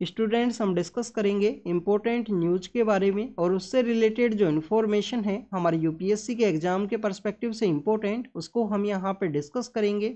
Students हम discuss करेंगे important news के बारे में और उससे रिलेटेड जो इन्फॉर्मेशन है, हमारे यूपीएससी के एग्ज़ाम के परस्पेक्टिव से इम्पोर्टेंट उसको हम यहाँ पे डिस्कस करेंगे।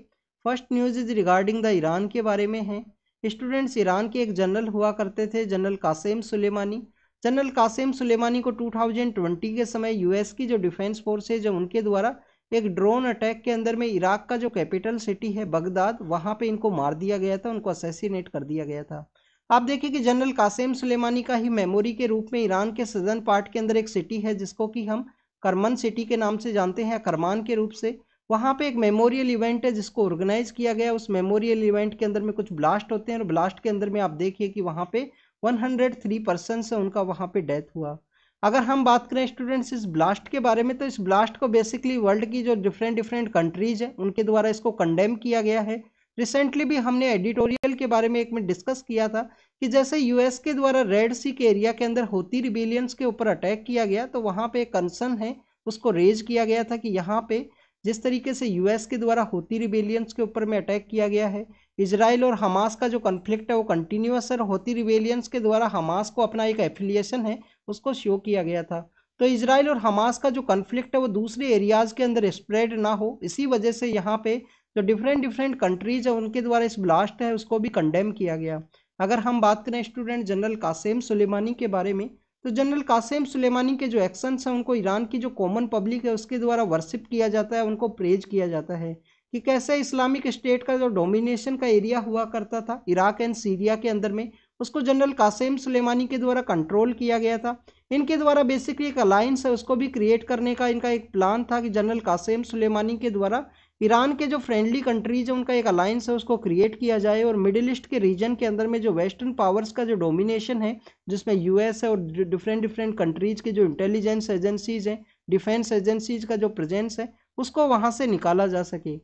First news is regarding the Iran के बारे में है। स्टूडेंट्स ईरान के एक जनरल हुआ करते थे general Qasem Soleimani general Qasem Soleimani को 2020 के समय यूएस की जो डिफेंस फोर्सेज है उनके द्वारा एक ड्रोन अटैक के अंदर में इराक का जो कैपिटल सिटी है बगदाद वहाँ पे इनको मार दिया गया था, उनको असैसिनेट कर दिया गया था। आप देखिए कि जनरल कासिम सुलेमानी का ही मेमोरी के रूप में ईरान के सदन पार्ट के अंदर एक सिटी है, जिसको कि हम करमन सिटी के नाम से जानते हैं करमान के रूप से। वहाँ पे एक मेमोरियल इवेंट है, जिसको ऑर्गेनाइज किया गया उस मेमोरियल इवेंट के अंदर में कुछ ब्लास्ट होते हैं, और ब्लास्ट के अंदर में आप देखिए कि वहाँ पे 103 पर्सन से उनका वहाँ पे डेथ हुआ। अगर हम बात करें स्टूडेंट्स इस ब्लास्ट के बारे में तो इस ब्लास्ट को बेसिकली वर्ल्ड की जो डिफरेंट डिफरेंट कंट्रीज़ है, उनके द्वारा इसको कंडेम किया गया है। रिसेंटली भी हमने एडिटोरियल के बारे में एक में डिस्कस किया था कि जैसे यूएस के द्वारा रेड सी के एरिया के अंदर होती रिबेलियंस के ऊपर अटैक किया गया तो वहाँ पे कंसर्न है, उसको रेज किया गया था कि यहाँ पे जिस तरीके से यूएस के द्वारा होती रिबेलियंस के ऊपर में अटैक किया गया है इसराइल और हमास का जो कन्फ्लिक्ट है वो कंटिन्यूस है होती रिबेलियंस के द्वारा हमास को अपना एक एफिलिएशन है, उसको शो किया गया था। तो इसराइल और हमास का जो कन्फ्लिक्ट है वो दूसरे एरियाज़ के अंदर स्प्रेड ना हो, इसी वजह से यहाँ पे जो डिफरेंट डिफरेंट कंट्रीज़ है, उनके द्वारा इस ब्लास्ट है, उसको भी कंडेम किया गया। अगर हम बात करें स्टूडेंट जनरल कासिम सुलेमानी के बारे में तो जनरल कासिम सुलेमानी के जो एक्शंस हैं, उनको ईरान की जो कॉमन पब्लिक है, उसके द्वारा वर्शिप किया जाता है, उनको प्रेज किया जाता है। कि कैसे इस्लामिक स्टेट का जो डोमिनेशन का एरिया हुआ करता था, इराक एंड सीरिया के अंदर में, उसको जनरल कासिम सुलेमानी के द्वारा कंट्रोल किया गया था। इनके द्वारा बेसिकली एक अलायंस है, उसको भी क्रिएट करने का इनका एक प्लान था कि जनरल कासिम सुलेमानी के द्वारा ईरान के जो फ्रेंडली कंट्रीज़ है, उनका एक अलायंस है, उसको क्रिएट किया जाए और मिडिल ईस्ट के रीजन के अंदर में जो वेस्टर्न पावर्स का जो डोमिनेशन है, जिसमें यूएस है और डिफरेंट डिफरेंट कंट्रीज़ के जो इंटेलिजेंस एजेंसीज हैं डिफेंस एजेंसीज का जो प्रेजेंस है, उसको वहाँ से निकाला जा सके।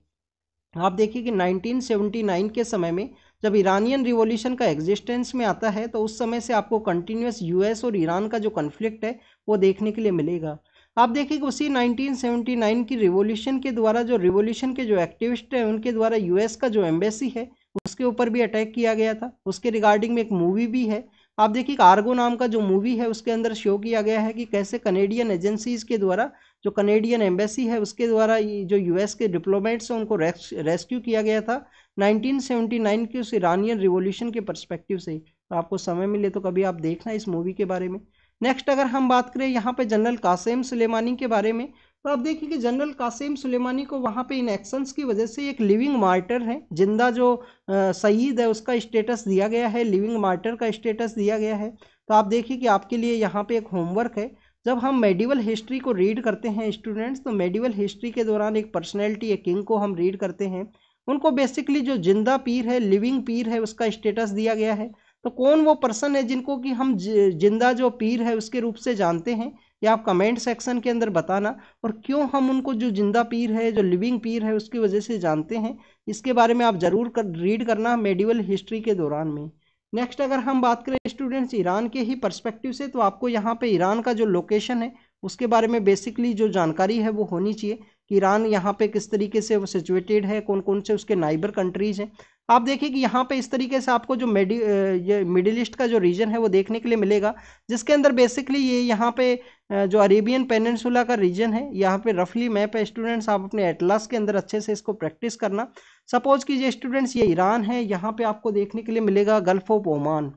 आप देखिए कि 1979 के समय में जब ईरानियन रिवॉल्यूशन का एग्जिस्टेंस में आता है तो उस समय से आपको कंटिन्यूस यूएस और ईरान का जो कन्फ्लिक्ट है, वो देखने के लिए मिलेगा। आप देखिए कि उसी 1979 की रिवॉल्यूशन के द्वारा जो रिवॉल्यूशन के जो एक्टिविस्ट हैं, उनके द्वारा यूएस का जो एम्बेसी है, उसके ऊपर भी अटैक किया गया था। उसके रिगार्डिंग में एक मूवी भी है। आप देखिए आर्गो नाम का जो मूवी है, उसके अंदर शो किया गया है कि कैसे कनेडियन एजेंसीज के द्वारा, जो कनेडियन एम्बेसी है, उसके द्वारा जो यूएस के डिप्लोमेट्स हैं, उनको रेस्क्यू किया गया था 1979 के उस ईरानियन रिवॉल्यूशन के परस्पेक्टिव से तो आपको समय मिले तो कभी आप देखना इस मूवी के बारे में। नेक्स्ट अगर हम बात करें यहाँ पे जनरल कासिम सुलेमानी के बारे में तो आप देखिए कि जनरल कासिम सुलेमानी को वहाँ पे इन एक्शंस की वजह से एक लिविंग मार्टर है। ज़िंदा जो शहीद है, उसका स्टेटस दिया गया है। लिविंग मार्टर का स्टेटस दिया गया है। तो आप देखिए कि आपके लिए यहाँ पे एक होमवर्क है। जब हम मेडिवल हिस्ट्री को रीड करते हैं स्टूडेंट्स तो मेडिवल हिस्ट्री के दौरान एक पर्सनैलिटी एक किंग को हम रीड करते हैं। उनको बेसिकली जो ज़िंदा पीर है लिविंग पीर है, उसका स्टेटस दिया गया है। तो कौन वो पर्सन है जिनको कि हम ज़िंदा जो पीर है उसके रूप से जानते हैं? या आप कमेंट सेक्शन के अंदर बताना और क्यों हम उनको जो ज़िंदा पीर है जो लिविंग पीर है उसकी वजह से जानते हैं? इसके बारे में आप ज़रूर कर, रीड करना मेडिवल हिस्ट्री के दौरान में। नेक्स्ट अगर हम बात करें स्टूडेंट्स ईरान के ही परस्पेक्टिव से तो आपको यहाँ पे ईरान का जो लोकेशन है उसके बारे में बेसिकली जो जानकारी है वो होनी चाहिए कि ईरान यहाँ पे किस तरीके से वो सिचुएटेड है कौन कौन से उसके नाइबर कंट्रीज़ हैं। आप देखिए कि यहाँ पे इस तरीके से आपको जो ये मिडिल ईस्ट का जो रीजन है वो देखने के लिए मिलेगा, जिसके अंदर बेसिकली ये यहाँ पे जो अरेबियन पेनिनसुला का रीजन है, यहाँ पे रफली मैप है स्टूडेंट्स आप अपने एटलास के अंदर अच्छे से इसको प्रैक्टिस करना। सपोज़ कीजिए स्टूडेंट्स ये ईरान है, यहाँ पे आपको देखने के लिए मिलेगा गल्फ ऑफ़ ओमान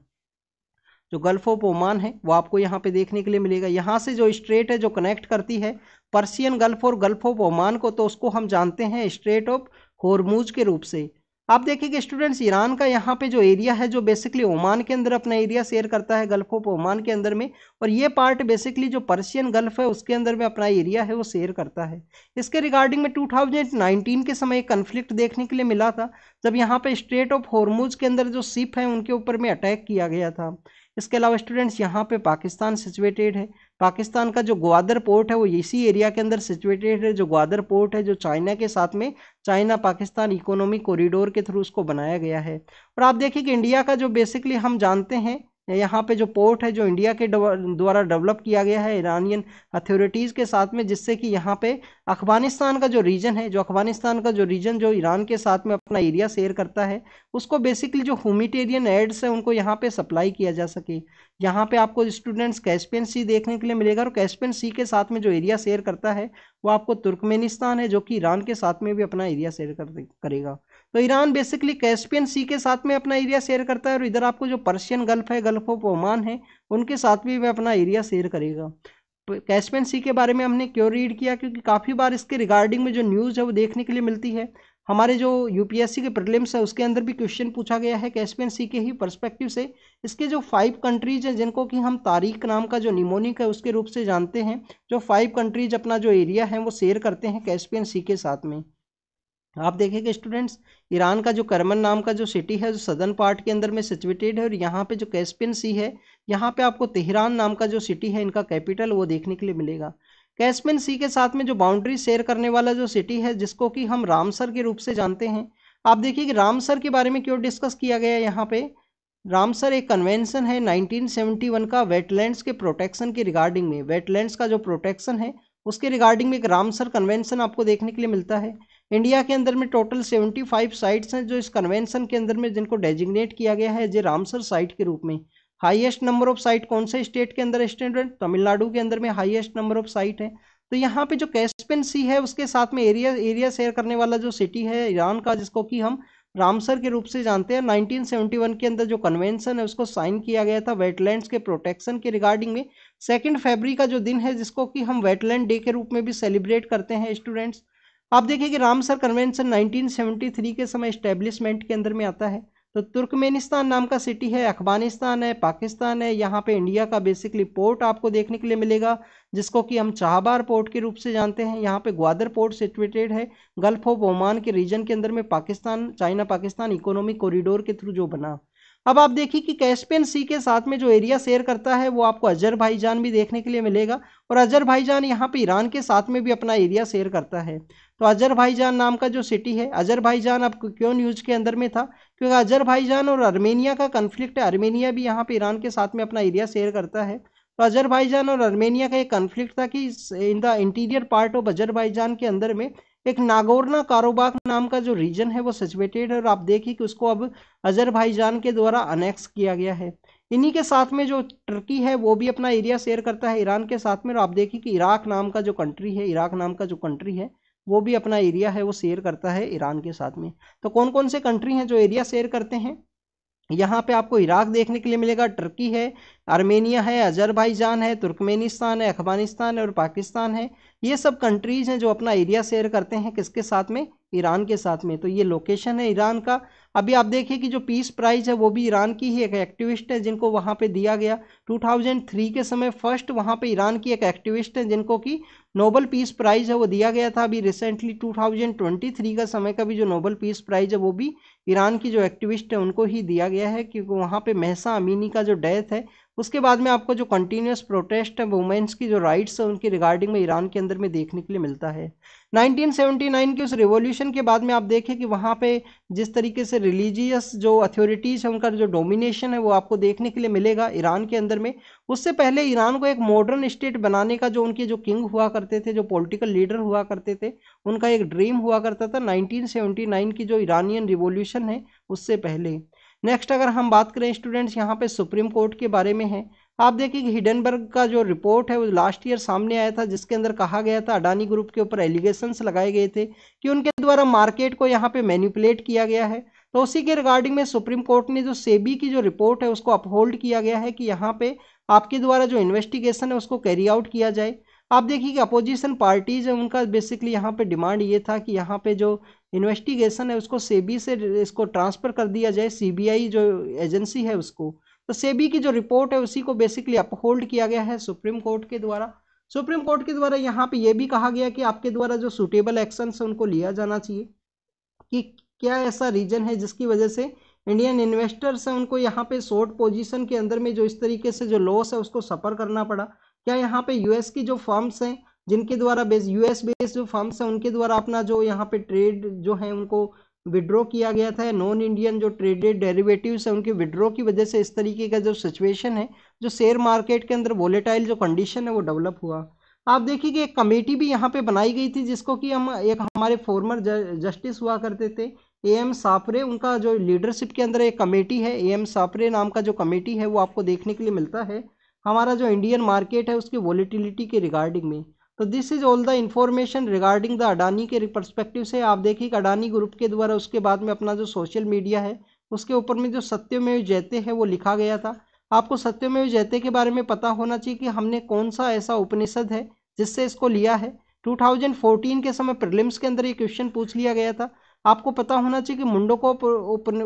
जो गल्फ ऑफ़ ओमान है, वो आपको यहाँ पे देखने के लिए मिलेगा। यहाँ से जो स्ट्रेट है जो कनेक्ट करती है पर्सियन गल्फ और गल्फ ऑफ़ ओमान को तो उसको हम जानते हैं स्ट्रेट ऑफ़ होरमूज के रूप से। आप देखेंगे स्टूडेंट्स ईरान का यहाँ पे जो एरिया है, जो बेसिकली ओमान के अंदर अपना एरिया शेयर करता है गल्फ ऑफ़ ओमान के अंदर में, और ये पार्ट बेसिकली जो पर्शियन गल्फ है, उसके अंदर में अपना एरिया है, वो शेयर करता है। इसके रिगार्डिंग में 2019 के समय एक कन्फ्लिक्ट देखने के लिए मिला था, जब यहाँ पे स्ट्रेट ऑफ़ हॉर्मूज के अंदर जो सिप है, उनके ऊपर में अटैक किया गया था। इसके अलावा स्टूडेंट्स यहाँ पे पाकिस्तान सिचुएटेड है। पाकिस्तान का जो ग्वादर पोर्ट है, वो इसी एरिया के अंदर सिचुएटेड है। जो ग्वादर पोर्ट है, जो चाइना के साथ में चाइना पाकिस्तान इकोनॉमिक कॉरिडोर के थ्रू उसको बनाया गया है। और आप देखिए कि इंडिया का जो बेसिकली हम जानते हैं यहाँ पे जो पोर्ट है, जो इंडिया के द्वारा डेवलप किया गया है ईरानियन अथॉरिटीज़ के साथ में, जिससे कि यहाँ पे अफ़गानिस्तान का जो रीजन है, जो अफ़गानिस्तान का जो रीजन, जो ईरान के साथ में अपना एरिया शेयर करता है, उसको बेसिकली जो ह्यूमिटेरियन एड्स है, उनको यहाँ पे सप्लाई किया जा सके। यहाँ पे आपको स्टूडेंट्स कैस्पियन सी देखने के लिए मिलेगा, और कैस्पियन सी के साथ में जो एरिया शेयर करता है, वो आपको तुर्कमेनिस्तान है, जो कि ईरान के साथ में भी अपना एरिया शेयर कर करेगा। तो ईरान बेसिकली कैस्पियन सी के साथ में अपना एरिया शेयर करता है और इधर आपको जो पर्शियन गल्फ है गल्फ ऑफ़ ओमान है, उनके साथ भी वह अपना एरिया शेयर करेगा। कैस्पियन सी के बारे में हमने क्यों रीड किया? क्योंकि काफ़ी बार इसके रिगार्डिंग में जो न्यूज़ है, वो देखने के लिए मिलती है। हमारे जो यूपीएससी के प्रिलिम्स है, उसके अंदर भी क्वेश्चन पूछा गया है कैस्पियन सी के ही परस्पेक्टिव से। इसके जो फाइव कंट्रीज़ हैं, जिनको कि हम तारीख नाम का जो निमोनिक है, उसके रूप से जानते हैं। जो फाइव कंट्रीज़ अपना जो एरिया है, वो शेयर करते हैं कैस्पियन सी के साथ में। आप देखेंगे स्टूडेंट्स ईरान का जो करमन नाम का जो सिटी है, जो सदर्न पार्ट के अंदर में सिचुएटेड है और यहाँ पे जो कैस्पियन सी है, यहाँ पे आपको तेहरान नाम का जो सिटी है, इनका कैपिटल वो देखने के लिए मिलेगा। कैस्पियन सी के साथ में जो बाउंड्री शेयर करने वाला जो सिटी है, जिसको कि हम रामसर के रूप से जानते हैं, आप देखिए कि रामसर के बारे में क्यों डिस्कस किया गया है यहाँ पे? रामसर एक कन्वेंशन है 1971 का वेटलैंड्स के प्रोटेक्शन के रिगार्डिंग में। वेटलैंड्स का जो प्रोटेक्शन है, उसके रिगार्डिंग में एक रामसर कन्वेंशन आपको देखने के लिए मिलता है। इंडिया के अंदर में टोटल 75 साइट्स हैं जो इस कन्वेंशन के अंदर में जिनको डेजिग्नेट किया गया है जे रामसर साइट के रूप में। हाईएस्ट नंबर ऑफ़ साइट कौन से स्टेट के अंदर स्टूडेंट तमिलनाडु के अंदर में हाईएस्ट नंबर ऑफ़ साइट है। तो यहाँ पे जो कैस्पियन सी है, उसके साथ में एरिया एरिया शेयर करने वाला जो सिटी है, ईरान का, जिसको कि हम रामसर के रूप से जानते हैं 1971 के अंदर जो कन्वेंशन है, उसको साइन किया गया था वेटलैंड्स के प्रोटेक्शन के रिगार्डिंग में। सेकेंड फेबरी का जो दिन है, जिसको कि हम वेटलैंड डे के रूप में भी सेलिब्रेट करते हैं स्टूडेंट्स आप देखिए कि रामसर कन्वेंशन 1973 के समय स्टेब्लिशमेंट के अंदर में आता है। तो तुर्कमेनिस्तान नाम का सिटी है, अफ़गानिस्तान है, पाकिस्तान है, यहाँ पे इंडिया का बेसिकली पोर्ट आपको देखने के लिए मिलेगा, जिसको कि हम चाहबार पोर्ट के रूप से जानते हैं। यहाँ पे ग्वादर पोर्ट सिचुएटेड है गल्फ ऑफ़ ओमान के रीजन के अंदर में Pakistan China Pakistan economic corridor के थ्रू जो बना। अब आप देखिए कि कैस्पियन सी के साथ में जो एरिया शेयर करता है, वो आपको अजर भाईजान भी देखने के लिए मिलेगा। और अजर भाईजान यहाँ पे ईरान के साथ में भी अपना एरिया शेयर करता है। तो अजर भाईजान नाम का जो सिटी है अजर भाईजान आपको क्यों न्यूज़ के अंदर में था? क्योंकि अजर भाईजान और अर्मेनिया का कन्फ्लिक्ट है। अर्मेनिया भी यहाँ पे ईरान के साथ में अपना एरिया शेयर करता है। तो अजर भाईजान और अर्मेनिया का एक कन्फ्लिक्ट था कि in the interior part of Azerbaijan के अंदर में एक नागोरना कारोबाग नाम का जो रीजन है, वो सिचुएटेड है और आप देखिए कि उसको अब अजरबैजान के द्वारा अनेक्स किया गया है। इन्हीं के साथ में जो टर्की है, वो भी अपना एरिया शेयर करता है ईरान के साथ में और आप देखिए कि इराक नाम का जो कंट्री है इराक नाम का जो कंट्री है, वो भी अपना एरिया है, वो शेयर करता है ईरान के साथ में। तो कौन कौन से कंट्री हैं जो एरिया शेयर करते हैं? यहाँ पे आपको इराक देखने के लिए मिलेगा टर्की है, आर्मेनिया है अजरबैजान है, तुर्कमेनिस्तान है, अफ़गानिस्तान है और पाकिस्तान है। ये सब कंट्रीज़ हैं जो अपना एरिया शेयर करते हैं किसके साथ में? ईरान के साथ में। तो ये लोकेशन है ईरान का। अभी आप देखिए कि जो पीस प्राइज है, वो भी ईरान की ही एक एक्टिविस्ट है, जिनको वहाँ पे दिया गया। 2003 के समय फ़र्स्ट वहाँ पे ईरान की एक एक्टिविस्ट है, जिनको कि नोबल पीस प्राइज है, वो दिया गया था। अभी रिसेंटली 2023 का समय का भी जो नोबल पीस प्राइज है, वो भी ईरान की जो एक्टिविस्ट है, उनको ही दिया गया है, क्योंकि वहाँ पे महसा अमीनी का जो डेथ है, उसके बाद में आपको जो कंटिन्यूस प्रोटेस्ट है वुमेंस की जो राइट्स है, उनकी रिगार्डिंग में ईरान के अंदर में देखने के लिए मिलता है। 1979 के उस रिवॉल्यूशन के बाद में आप देखें कि वहाँ पे जिस तरीके से रिलीजियस जो अथॉरिटीज़ है, उनका जो डोमिनेशन है, वो आपको देखने के लिए मिलेगा ईरान के अंदर में। उससे पहले ईरान को एक मॉडर्न स्टेट बनाने का जो उनके जो किंग हुआ करते थे, जो पॉलिटिकल लीडर हुआ करते थे, उनका एक ड्रीम हुआ करता था नाइनटीन की जो ईरानियन रिवोल्यूशन है, उससे पहले। नेक्स्ट अगर हम बात करें, स्टूडेंट्स, यहाँ पे सुप्रीम कोर्ट के बारे में है आप देखिए कि हिडनबर्ग का जो रिपोर्ट है, वो लास्ट ईयर सामने आया था, जिसके अंदर कहा गया था, अडानी ग्रुप के ऊपर एलिगेशंस लगाए गए थे कि उनके द्वारा मार्केट को यहाँ पे मैनिपुलेट किया गया है। तो उसी के रिगार्डिंग में सुप्रीम कोर्ट ने जो सेबी की जो रिपोर्ट है, उसको अपहोल्ड किया गया है कि यहाँ पे आपके द्वारा जो इन्वेस्टिगेशन है, उसको कैरी आउट किया जाए। आप देखिए कि अपोजिशन पार्टीज़ है, उनका बेसिकली यहाँ पे डिमांड ये था कि यहाँ पे जो इन्वेस्टिगेशन है, उसको सेबी से इसको ट्रांसफ़र कर दिया जाए, सीबीआई जो एजेंसी है उसको। तो सेबी की जो रिपोर्ट है, उसी को बेसिकली अपहोल्ड किया गया है सुप्रीम कोर्ट के द्वारा। सुप्रीम कोर्ट के द्वारा यहाँ पे ये भी कहा गया कि आपके द्वारा जो सुटेबल एक्शन है, उनको लिया जाना चाहिए। कि क्या ऐसा रीजन है जिसकी वजह से इंडियन इन्वेस्टर्स हैं, उनको यहाँ पे शॉर्ट पोजीशन के अंदर में जो इस तरीके से जो लॉस है, उसको सफ़र करना पड़ा। क्या यहाँ पे यूएस की जो फर्म्स हैं, जिनके द्वारा बेस यूएस बेस्ड जो फर्म्स हैं, उनके द्वारा अपना जो यहाँ पे ट्रेड जो है, उनको विड्रॉ किया गया था नॉन इंडियन जो ट्रेडेड डेरिवेटिव्स है, उनके विड्रॉ की वजह से इस तरीके का जो सिचुएशन है, जो शेयर मार्केट के अंदर वोलेटाइल जो कंडीशन है, वो डेवलप हुआ। आप देखिए कि एक कमेटी भी यहाँ पे बनाई गई थी, जिसको कि हम एक हमारे फॉर्मर जस्टिस हुआ करते थे ए एम साफरे उनका जो लीडरशिप के अंदर एक कमेटी है ए एम साफरे नाम का जो कमेटी है, वो आपको देखने के लिए मिलता है। हमारा जो इंडियन मार्केट है, उसकी वॉलिटिलिटी के रिगार्डिंग में। तो this is all the information regarding the Adani के परस्पेक्टिव से। आप देखिए कि अडानी ग्रुप के द्वारा उसके बाद में अपना जो सोशल मीडिया है, उसके ऊपर में जो सत्यमेव जयते है, वो लिखा गया था। आपको सत्यमेव जयते के बारे में पता होना चाहिए कि हमने कौन सा ऐसा उपनिषद है जिससे इसको लिया है। 2014 के समय प्रिलिम्स के अंदर ये क्वेश्चन पूछ लिया गया था। आपको पता होना चाहिए कि मुंडको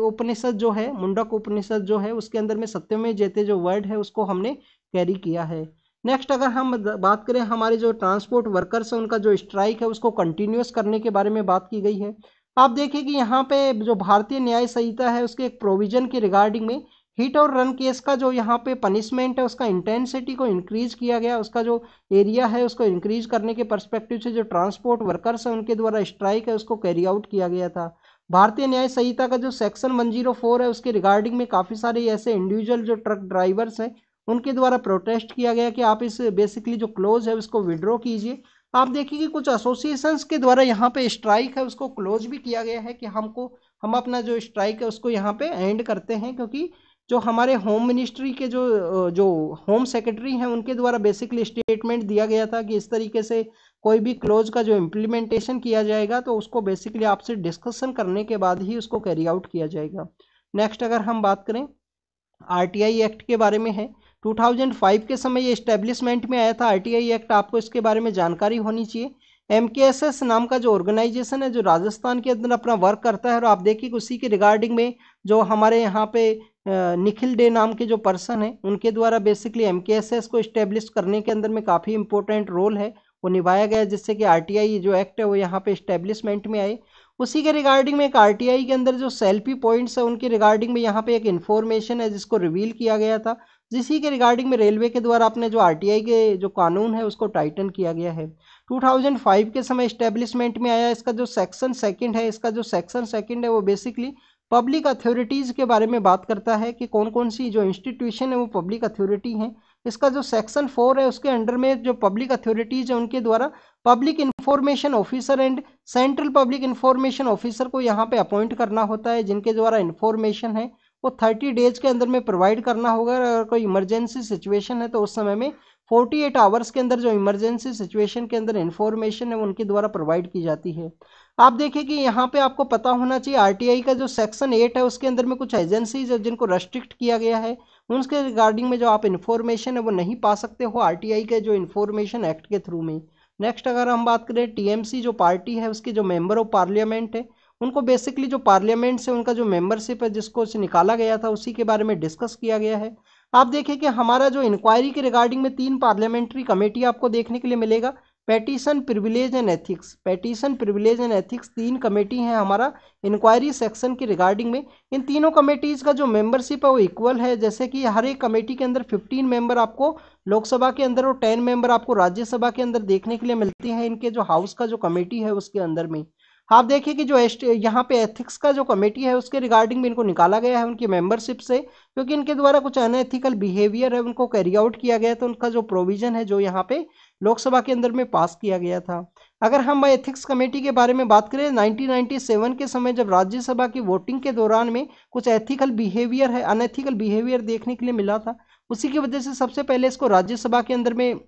उपनिषद जो है, मुंडक उपनिषद जो है, उसके अंदर में सत्यमेव जयते जो वर्ड है, उसको हमने कैरी किया है। नेक्स्ट अगर हम बात करें हमारे जो ट्रांसपोर्ट वर्कर्स हैं, उनका जो स्ट्राइक है, उसको कंटिन्यूस करने के बारे में बात की गई है। आप देखिए कि यहाँ पे जो भारतीय न्याय संहिता है, उसके एक प्रोविज़न के रिगार्डिंग में हिट और रन केस का जो यहाँ पे पनिशमेंट है, उसका इंटेंसिटी को इंक्रीज किया गया। उसका जो एरिया है, उसको इंक्रीज करने के परस्पेक्टिव से जो ट्रांसपोर्ट वर्कर्स हैं, उनके द्वारा स्ट्राइक है, उसको कैरी आउट किया गया था। भारतीय न्याय संहिता का जो सेक्शन 104 है, उसके रिगार्डिंग में काफ़ी सारे ऐसे इंडिविजुअल जो ट्रक ड्राइवर्स हैं उनके द्वारा प्रोटेस्ट किया गया कि आप इस बेसिकली जो क्लोज है उसको विड्रॉ कीजिए। आप देखिए कि कुछ एसोसिएशंस के द्वारा यहाँ पे स्ट्राइक है, उसको क्लोज भी किया गया है कि हमको, हम अपना जो स्ट्राइक है उसको यहाँ पे एंड करते हैं क्योंकि जो हमारे होम मिनिस्ट्री के जो जो होम सेक्रेटरी हैं, उनके द्वारा बेसिकली स्टेटमेंट दिया गया था कि इस तरीके से कोई भी क्लोज का जो इम्प्लीमेंटेशन किया जाएगा तो उसको बेसिकली आपसे डिस्कशन करने के बाद ही उसको कैरी आउट किया जाएगा। नेक्स्ट अगर हम बात करें आरटीआई एक्ट के बारे में है 2005 के समय ये इस्टेब्लिशमेंट में आया था आरटीआई एक्ट आपको इसके बारे में जानकारी होनी चाहिए। एम नाम का जो ऑर्गेनाइजेशन है, जो राजस्थान के अंदर अपना वर्क करता है, और आप देखिए उसी के रिगार्डिंग में जो हमारे यहाँ पे निखिल डे नाम के जो पर्सन है, उनके द्वारा बेसिकली एम को इस्टेब्लिश करने के अंदर में काफ़ी इंपॉर्टेंट रोल है। वो निभाया गया, जिससे कि आरटीआई जो एक्ट है, वो यहाँ पे इस्टेब्लिशमेंट में आए। उसी के रिगार्डिंग में एक आरटीआई के अंदर जो सेल्फी पॉइंट्स है, उनके रिगार्डिंग में यहाँ पे एक इन्फॉर्मेशन है, जिसको रिवील किया गया था। जिसी के रिगार्डिंग में रेलवे के द्वारा अपने जो आरटीआई के जो कानून है, उसको टाइटन किया गया है। 2005 के समय इस्टेब्लिशमेंट में आया इसका जो सेक्शन सेकंड है, इसका जो सेक्शन सेकंड है, वो बेसिकली पब्लिक अथॉरिटीज़ के बारे में बात करता है कि कौन कौन सी जो इंस्टीट्यूशन है, वो पब्लिक अथॉरिटी हैं। इसका जो सेक्शन फोर है, उसके अंडर में जो पब्लिक अथॉरिटीज़ है, उनके द्वारा public information officer and central public information officer को यहाँ पे अपॉइंट करना होता है, जिनके द्वारा इन्फॉर्मेशन है। वो थर्टी डेज़ के अंदर में प्रोवाइड करना होगा। अगर कोई इमरजेंसी सिचुएशन है तो उस समय में फोर्टी एट आवर्स के अंदर जो इमरजेंसी सिचुएशन के अंदर इन्फॉर्मेशन है, उनके द्वारा प्रोवाइड की जाती है। आप देखिए कि यहाँ पे आपको पता होना चाहिए, आरटीआई का जो सेक्शन एट है, उसके अंदर में कुछ एजेंसीज है जिनको रेस्ट्रिक्ट किया गया है। उनके रिगार्डिंग में जो आप इन्फॉर्मेशन है, वो नहीं पा सकते हो आरटीआई के जो इन्फॉर्मेशन एक्ट के थ्रू में। नेक्स्ट अगर हम बात करें, टीएमसी जो पार्टी है, उसके जो मेंबर ऑफ़ पार्लियामेंट है उनको बेसिकली जो पार्लियामेंट से उनका जो मेंबरशिप है, जिसको से निकाला गया था, उसी के बारे में डिस्कस किया गया है। आप देखिए कि हमारा जो इंक्वायरी के रिगार्डिंग में तीन पार्लियामेंट्री कमेटी आपको देखने के लिए मिलेगा। Petition privilege and ethics petition privilege and ethics तीन कमेटी हैं हमारा इंक्वायरी सेक्शन की रिगार्डिंग में। इन तीनों कमेटीज़ का जो मेंबरशिप है, वो इक्वल है। जैसे कि हर एक कमेटी के अंदर 15 मेंबर आपको लोकसभा के अंदर और 10 मेंबर आपको राज्यसभा के अंदर देखने के लिए मिलती हैं। इनके जो हाउस का जो कमेटी है, उसके अंदर में। आप देखिए कि जो यहाँ पे एथिक्स का जो कमेटी है, उसके रिगार्डिंग में इनको निकाला गया है उनकी मेंबरशिप से, क्योंकि इनके द्वारा कुछ अनएथिकल बिहेवियर है, उनको कैरी आउट किया गया तो उनका जो प्रोविज़न है, जो यहाँ पे लोकसभा के अंदर में पास किया गया था। अगर हम एथिक्स कमेटी के बारे में बात करें 1997 के समय जब राज्यसभा की वोटिंग के दौरान में कुछ एथिकल बिहेवियर है अनएथिकल बिहेवियर देखने के लिए मिला था, उसी की वजह से सबसे पहले इसको राज्यसभा के अंदर में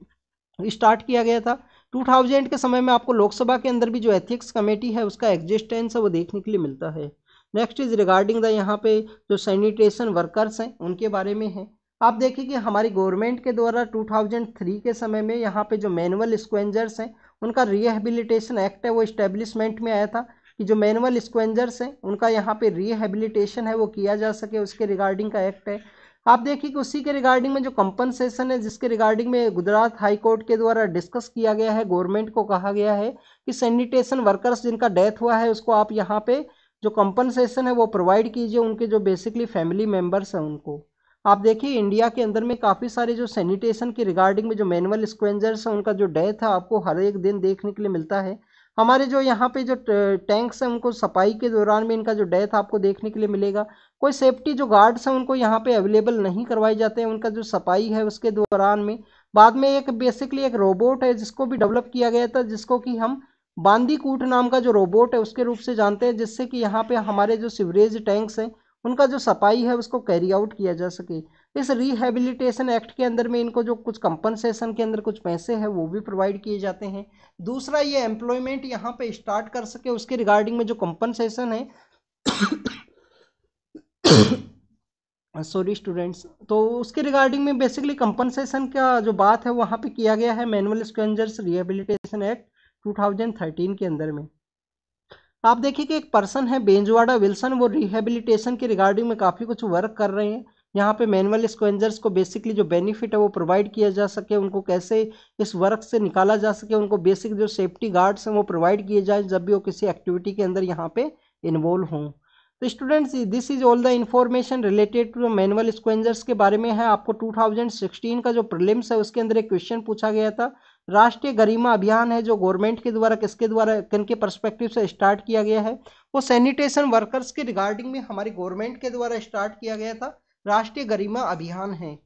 स्टार्ट किया गया था। 2000 के समय में आपको लोकसभा के अंदर भी जो एथिक्स कमेटी है, उसका एग्जिस्टेंस है, वो देखने के लिए मिलता है। नेक्स्ट इज़ रिगार्डिंग द यहाँ पे जो सैनिटेशन वर्कर्स हैं, उनके बारे में है। आप देखिए कि हमारी गवर्नमेंट के द्वारा 2003 के समय में यहाँ पे जो मैनुअल स्क्वेंजर्स हैं, उनका रिहेबिलिटेशन एक्ट है, वो इस्टेब्लिशमेंट में आया था कि जो मैनुअल स्क्वेंजर्स हैं, उनका यहाँ पे रिहेबिलिटेशन है, वो किया जा सके, उसके रिगार्डिंग का एक्ट है। आप देखिए कि उसी के रिगार्डिंग में जो कंपनसेशन है, जिसके रिगार्डिंग में गुजरात हाई कोर्ट के द्वारा डिस्कस किया गया है गवर्नमेंट को कहा गया है कि सैनिटेशन वर्कर्स जिनका डेथ हुआ है, उसको आप यहाँ पे जो कंपनसेशन है वो प्रोवाइड कीजिए, उनके जो बेसिकली फैमिली मेंबर्स हैं उनको। आप देखिए इंडिया के अंदर में काफ़ी सारे जो सैनिटेशन के रिगार्डिंग में जो मैनुअल स्क्वेंजर्स हैं, उनका जो डेथ है आपको हर एक दिन देखने के लिए मिलता है। हमारे जो यहाँ पे जो टैंक्स हैं, उनको सफ़ाई के दौरान में इनका जो डेथ आपको देखने के लिए मिलेगा। कोई सेफ्टी जो गार्ड्स हैं, उनको यहाँ पे अवेलेबल नहीं करवाए जाते हैं। उनका जो सफ़ाई है, उसके दौरान में। बाद में एक बेसिकली एक रोबोट है, जिसको भी डेवलप किया गया था, जिसको कि हम बांदीकूट नाम का जो रोबोट है, उसके रूप से जानते हैं, जिससे कि यहाँ पे हमारे जो सीवरेज टैंक्स हैं, उनका जो सफ़ाई है, उसको कैरी आउट किया जा सके। इस रिहेबिलिटेशन एक्ट के अंदर में इनको जो कुछ कंपनसेशन के अंदर कुछ पैसे हैं, वो भी प्रोवाइड किए जाते हैं। दूसरा, ये एम्प्लॉयमेंट यहाँ पे स्टार्ट कर सके। उसके रिगार्डिंग में जो कंपनसेशन है सॉरी स्टूडेंट्स तो उसके रिगार्डिंग में बेसिकली कंपनसेशन का जो बात है, वहाँ पे किया गया है मैनुअल स्क्वेंजर्स रिहेबिलिटेशन एक्ट 2013 के अंदर में। आप देखिए कि एक पर्सन है बेंजवाड़ा विल्सन, वो रिहेबिलिटेशन के रिगार्डिंग में काफ़ी कुछ वर्क कर रहे हैं। यहाँ पे मैनुअल स्क्वेंजर्स को बेसिकली जो बेनिफिट है, वो प्रोवाइड किया जा सके, उनको कैसे इस वर्क से निकाला जा सके, उनको बेसिक जो सेफ्टी गार्ड्स हैं, वो प्रोवाइड किए जाए, जब भी वो किसी एक्टिविटी के अंदर यहाँ पे इन्वॉल्व हों। तो students this is all the information related to manual scavengers के बारे में है। आपको 2016 का जो प्रिलिम्स है, उसके अंदर एक क्वेश्चन पूछा गया था। राष्ट्रीय गरिमा अभियान है, जो गवर्नमेंट के द्वारा, किसके द्वारा किन के परस्पेक्टिव से स्टार्ट किया गया है। वो सैनिटेशन वर्कर्स के रिगार्डिंग में हमारी गवर्नमेंट के द्वारा स्टार्ट किया गया था। राष्ट्रीय गरिमा अभियान है।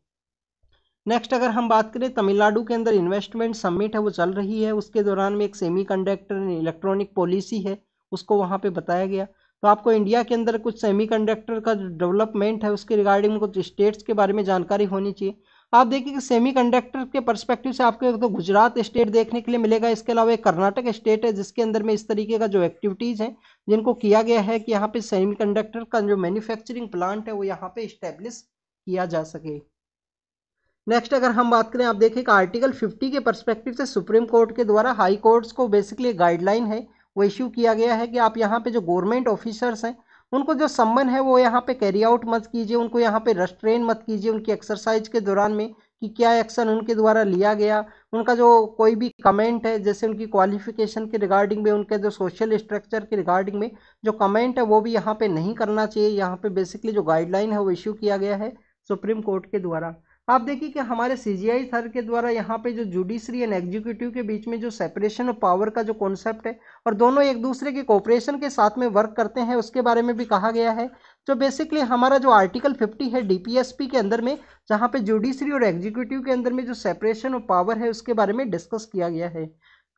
नेक्स्ट अगर हम बात करें, तमिलनाडु के अंदर इन्वेस्टमेंट समिट है, वो चल रही है। उसके दौरान में एक सेमी कंडक्टर इलेक्ट्रॉनिक पॉलिसी है, उसको वहाँ पे बताया गया। तो आपको इंडिया के अंदर कुछ सेमीकंडक्टर का जो डेवलपमेंट है, उसके रिगार्डिंग कुछ स्टेट्स के बारे में जानकारी होनी चाहिए। आप देखिए कि सेमीकंडक्टर के परस्पेक्टिव से आपको एक तो गुजरात स्टेट देखने के लिए मिलेगा, इसके अलावा एक कर्नाटक स्टेट है, जिसके अंदर में इस तरीके का जो एक्टिविटीज़ हैं, जिनको किया गया है कि यहाँ पे सेमीकंडक्टर का जो मैन्युफैक्चरिंग प्लांट है, वो यहाँ पे इस्टेब्लिश किया जा सके। नेक्स्ट अगर हम बात करें, आप देखिए कि आर्टिकल 50 के परस्पेक्टिव से सुप्रीम कोर्ट के द्वारा हाई कोर्ट्स को बेसिकली गाइडलाइन है वो इश्यू किया गया है कि आप यहाँ पे जो गवर्नमेंट ऑफिसर्स हैं, उनको जो सम्मन है वो यहाँ पे कैरी आउट मत कीजिए, उनको यहाँ पे रेस्ट्रेन मत कीजिए उनकी एक्सरसाइज के दौरान में कि क्या एक्शन उनके द्वारा लिया गया। उनका जो कोई भी कमेंट है, जैसे उनकी क्वालिफिकेशन के रिगार्डिंग में, उनके जो सोशल स्ट्रक्चर के रिगार्डिंग में जो कमेंट है, वो भी यहाँ पे नहीं करना चाहिए। यहाँ पे बेसिकली जो गाइडलाइन है, वो इश्यू किया गया है सुप्रीम कोर्ट के द्वारा। आप देखिए कि हमारे सी जी आई सर के द्वारा यहाँ पे जो जुडिशरी एंड एग्जीक्यूटिव के बीच में जो सेपरेशन ऑफ़ पावर का जो कॉन्सेप्ट है और दोनों एक दूसरे के कोऑपरेशन के साथ में वर्क करते हैं, उसके बारे में भी कहा गया है। जो बेसिकली हमारा जो आर्टिकल 50 है डीपीएसपी के अंदर में, जहाँ पे जुडिशरी और एग्जीक्यूटिव के अंदर में जो सेपरेशन ऑफ़ पावर है, उसके बारे में डिस्कस किया गया है।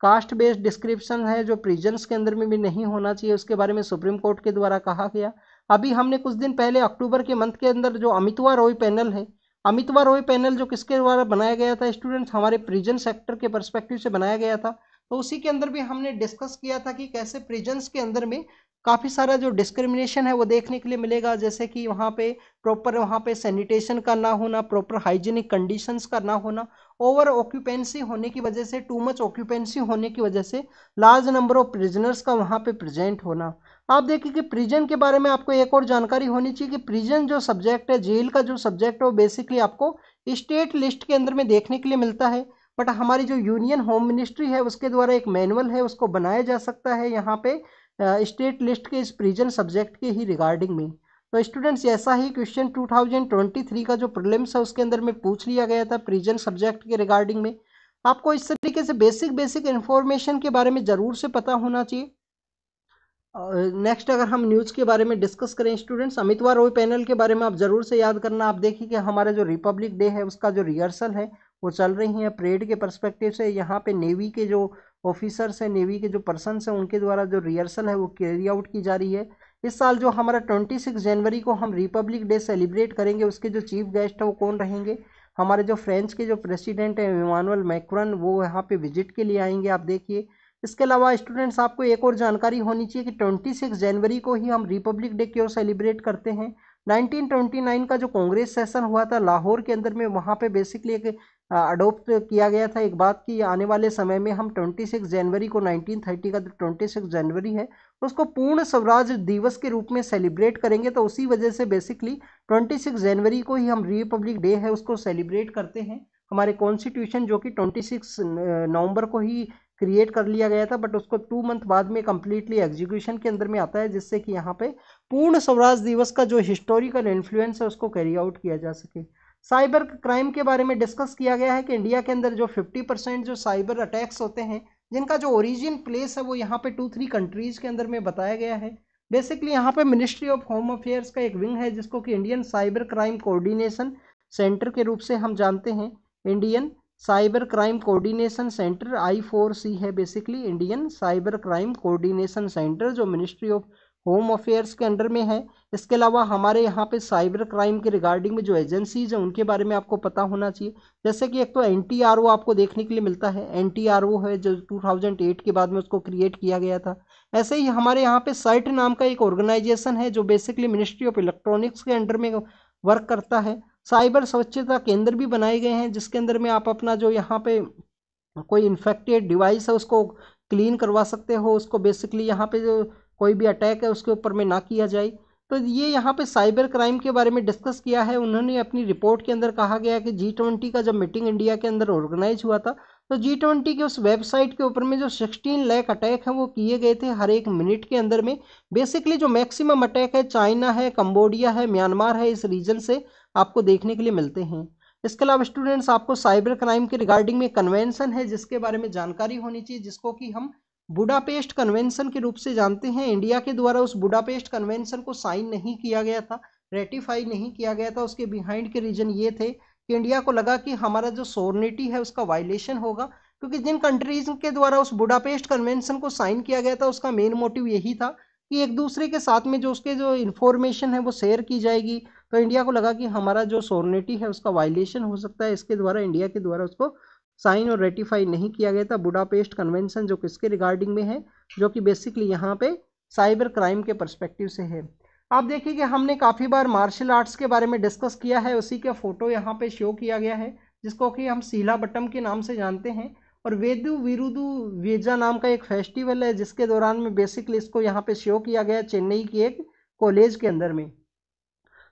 कास्ट बेस्ड डिस्क्रिप्शन है, जो प्रिजन्स के अंदर में भी नहीं होना चाहिए, उसके बारे में सुप्रीम कोर्ट के द्वारा कहा गया। अभी हमने कुछ दिन पहले अक्टूबर के मंथ के अंदर जो अमितवा रॉय पैनल है अमितवा रॉय पैनल जो किसके द्वारा बनाया गया था स्टूडेंट्स हमारे प्रिजन सेक्टर के परस्पेक्टिव से बनाया गया था। तो उसी के अंदर भी हमने डिस्कस किया था कि कैसे प्रिजन्स के अंदर में काफ़ी सारा जो डिस्क्रिमिनेशन है वो देखने के लिए मिलेगा, जैसे कि वहाँ पे प्रॉपर वहाँ पे सैनिटेशन का ना होना प्रॉपर हाइजीनिक कंडीशंस का ना होना ओवर ऑक्यूपेंसी होने की वजह से टू मच ऑक्यूपेंसी होने की वजह से लार्ज नंबर ऑफ़ प्रिजनर्स का वहाँ पे प्रेजेंट होना। आप देखिए कि प्रिजन के बारे में आपको एक और जानकारी होनी चाहिए कि प्रिजन जो सब्जेक्ट है जेल का जो सब्जेक्ट है, वो बेसिकली आपको स्टेट लिस्ट के अंदर में देखने के लिए मिलता है। बट हमारी जो यूनियन होम मिनिस्ट्री है, उसके द्वारा एक मैनुअल है, उसको बनाया जा सकता है यहाँ पे स्टेट लिस्ट के इस प्रिजन सब्जेक्ट के ही रिगार्डिंग में। तो स्टूडेंट्स ऐसा ही क्वेश्चन 2023 का जो प्रिलिम्स है, उसके अंदर में पूछ लिया गया था प्रिजन सब्जेक्ट के रिगार्डिंग में। आपको इस तरीके से बेसिक बेसिक इन्फॉर्मेशन के बारे में ज़रूर से पता होना चाहिए। नेक्स्ट अगर हम न्यूज़ के बारे में डिस्कस करें, स्टूडेंट्स अमितवा रॉय पैनल के बारे में आप ज़रूर से याद करना। आप देखिए कि हमारा जो रिपब्लिक डे है, उसका जो रिहर्सल है, वो चल रही हैं। परेड के परस्पेक्टिव से यहाँ पे नेवी के जो ऑफिसर्स हैं नेवी के जो पर्सनस हैं, उनके द्वारा जो रिहर्सल है, वो कैरी आउट की जा रही है। इस साल जो हमारा ट्वेंटी सिक्स जनवरी को हम रिपब्लिक डे सेलिब्रेट करेंगे, उसके जो चीफ गेस्ट है, वो कौन रहेंगे? हमारे जो फ्रेंच के जो प्रेसिडेंट हैं इमानुअल मैक्रन वो यहाँ पे विज़िट के लिए आएँगे, आप देखिए। इसके अलावा स्टूडेंट्स आपको एक और जानकारी होनी चाहिए कि ट्वेंटी सिक्स जनवरी को ही हम रिपब्लिक डे क्यों सेलिब्रेट करते हैं। 1929 का जो कांग्रेस सेशन हुआ था लाहौर के अंदर में, वहाँ पे बेसिकली एक अडोप्ट किया गया था एक बात कि आने वाले समय में हम 26 जनवरी को 1930 का जो 26 जनवरी है, उसको पूर्ण स्वराज दिवस के रूप में सेलिब्रेट करेंगे। तो उसी वजह से बेसिकली 26 जनवरी को ही हम रिपब्लिक डे है, उसको सेलिब्रेट करते हैं। हमारे कॉन्स्टिट्यूशन जो कि 26 नवंबर को ही क्रिएट कर लिया गया था बट उसको टू मंथ बाद में कम्प्लीटली एग्जीक्यूशन के अंदर में आता है, जिससे कि यहाँ पे पूर्ण स्वराज दिवस का जो हिस्टोरिकल इन्फ्लुएंस है, उसको कैरी आउट किया जा सके। साइबर क्राइम के बारे में डिस्कस किया गया है कि इंडिया के अंदर जो 50 परसेंट जो साइबर अटैक्स होते हैं, जिनका जो ओरिजिन प्लेस है, वो यहाँ पे टू थ्री कंट्रीज़ के अंदर में बताया गया है। बेसिकली यहाँ पे मिनिस्ट्री ऑफ़ होम अफेयर्स का एक विंग है, जिसको कि Indian cyber crime coordination centre के रूप से हम जानते हैं Indian cyber crime coordination centre I four C है basically Indian cyber crime coordination centre, जो मिनिस्ट्री ऑफ़ होम अफेयर्स के अंडर में है। इसके अलावा हमारे यहाँ पे साइबर क्राइम के रिगार्डिंग में जो एजेंसीज हैं, उनके बारे में आपको पता होना चाहिए। जैसे कि एक तो एनटीआरओ आपको देखने के लिए मिलता है। NTRO है, जो 2008 के बाद में उसको क्रिएट किया गया था। ऐसे ही हमारे यहाँ पे सर्ट नाम का एक ऑर्गेनाइजेशन है, जो बेसिकली मिनिस्ट्री ऑफ़ इलेक्ट्रॉनिक्स के अंडर में वर्क करता है। साइबर स्वच्छता केंद्र भी बनाए गए हैं, जिसके अंदर में आप अपना जो यहाँ पे कोई इन्फेक्टेड डिवाइस है, उसको क्लीन करवा सकते हो, उसको बेसिकली यहाँ पे जो कोई भी अटैक है, उसके ऊपर में ना किया जाए। तो ये यहाँ पे साइबर क्राइम के बारे में डिस्कस किया है। उन्होंने अपनी रिपोर्ट के अंदर कहा गया कि जी ट्वेंटी का जब मीटिंग इंडिया के अंदर ऑर्गेनाइज हुआ था तो जी ट्वेंटी के उस वेबसाइट के ऊपर में जो सिक्सटीन लैक अटैक हैं, वो किए गए थे हर एक मिनट के अंदर में। बेसिकली जो मैक्सिमम अटैक है चाइना है कम्बोडिया है म्यांमार है, इस रीजन से आपको देखने के लिए मिलते हैं। इसके अलावा स्टूडेंट्स आपको साइबर क्राइम के रिगार्डिंग में कन्वेंशन है, जिसके बारे में जानकारी होनी चाहिए, जिसको कि हम बुडापेस्ट कन्वेंशन के रूप से जानते हैं। इंडिया के द्वारा उस बुडापेस्ट कन्वेंशन को साइन नहीं किया गया था रेटिफाई नहीं किया गया था, उसके बिहाइंड के रीजन ये थे। कि इंडिया को लगा कि हमारा जो सोर्निटी है उसका वायलेशन होगा, क्योंकि जिन कंट्रीज़ के द्वारा उस बुडापेस्ट कन्वेंशन को साइन किया गया था, उसका मेन मोटिव यही था कि एक दूसरे के साथ में जो उसके जो इन्फॉर्मेशन है वो शेयर की जाएगी। तो इंडिया को लगा कि हमारा जो सोर्निटी है उसका वायलेशन हो सकता है, इसके द्वारा, इंडिया के द्वारा उसको साइन और रेटिफाई नहीं किया गया था। बुडापेस्ट कन्वेंशन जो किसके रिगार्डिंग में है, जो कि बेसिकली यहाँ पे साइबर क्राइम के परस्पेक्टिव से है। आप देखिए कि हमने काफ़ी बार मार्शल आर्ट्स के बारे में डिस्कस किया है, उसी का फ़ोटो यहाँ पे शो किया गया है, जिसको कि हम सीला बटम के नाम से जानते हैं और वेदु विरुदु वेजा नाम का एक फेस्टिवल है, जिसके दौरान में बेसिकली इसको यहाँ पे शो किया गया चेन्नई की एक कॉलेज के अंदर में।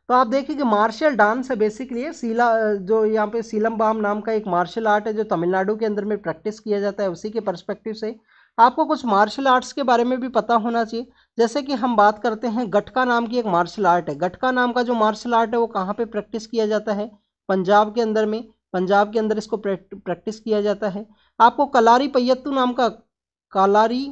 तो आप देखिए कि मार्शल डांस है बेसिकली सीला जो यहाँ पे सीलम बाम नाम का एक मार्शल आर्ट है, जो तमिलनाडु के अंदर में प्रैक्टिस किया जाता है, उसी के परस्पेक्टिव से। आपको कुछ मार्शल आर्ट्स के बारे में भी पता होना चाहिए जैसे कि हम बात करते हैं गटका नाम की एक मार्शल आर्ट है। गटका नाम का जो मार्शल आर्ट है वो कहाँ पे प्रैक्टिस किया जाता है? पंजाब के अंदर में। पंजाब के अंदर इसको प्रैक्टिस किया जाता है। आपको कलारी पैयत्तू नाम का, कालारी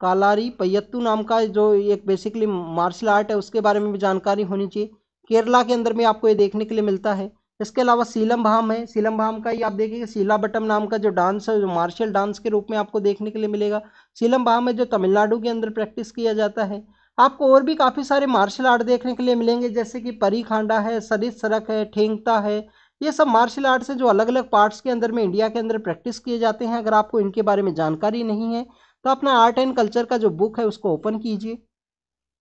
कालारी पैयत्तू नाम का जो एक बेसिकली मार्शल आर्ट है, उसके बारे में भी जानकारी होनी चाहिए। केरला के अंदर में आपको ये देखने के लिए मिलता है। इसके अलावा सीलम भाम है। सीलम भाम का ही आप देखिए सीला बटम नाम का जो डांस है, जो मार्शल डांस के रूप में आपको देखने के लिए मिलेगा। सीलम भाम है जो तमिलनाडु के अंदर प्रैक्टिस किया जाता है। आपको और भी काफ़ी सारे मार्शल आर्ट देखने के लिए मिलेंगे, जैसे कि परी खांडा है सरित सरक है, ठेंगता है। ये सब मार्शल आर्ट्स हैं जो अलग अलग पार्ट्स के अंदर में इंडिया के अंदर प्रैक्टिस किए जाते हैं। अगर आपको इनके बारे में जानकारी नहीं है तो अपना आर्ट एंड कल्चर का जो बुक है उसको ओपन कीजिए,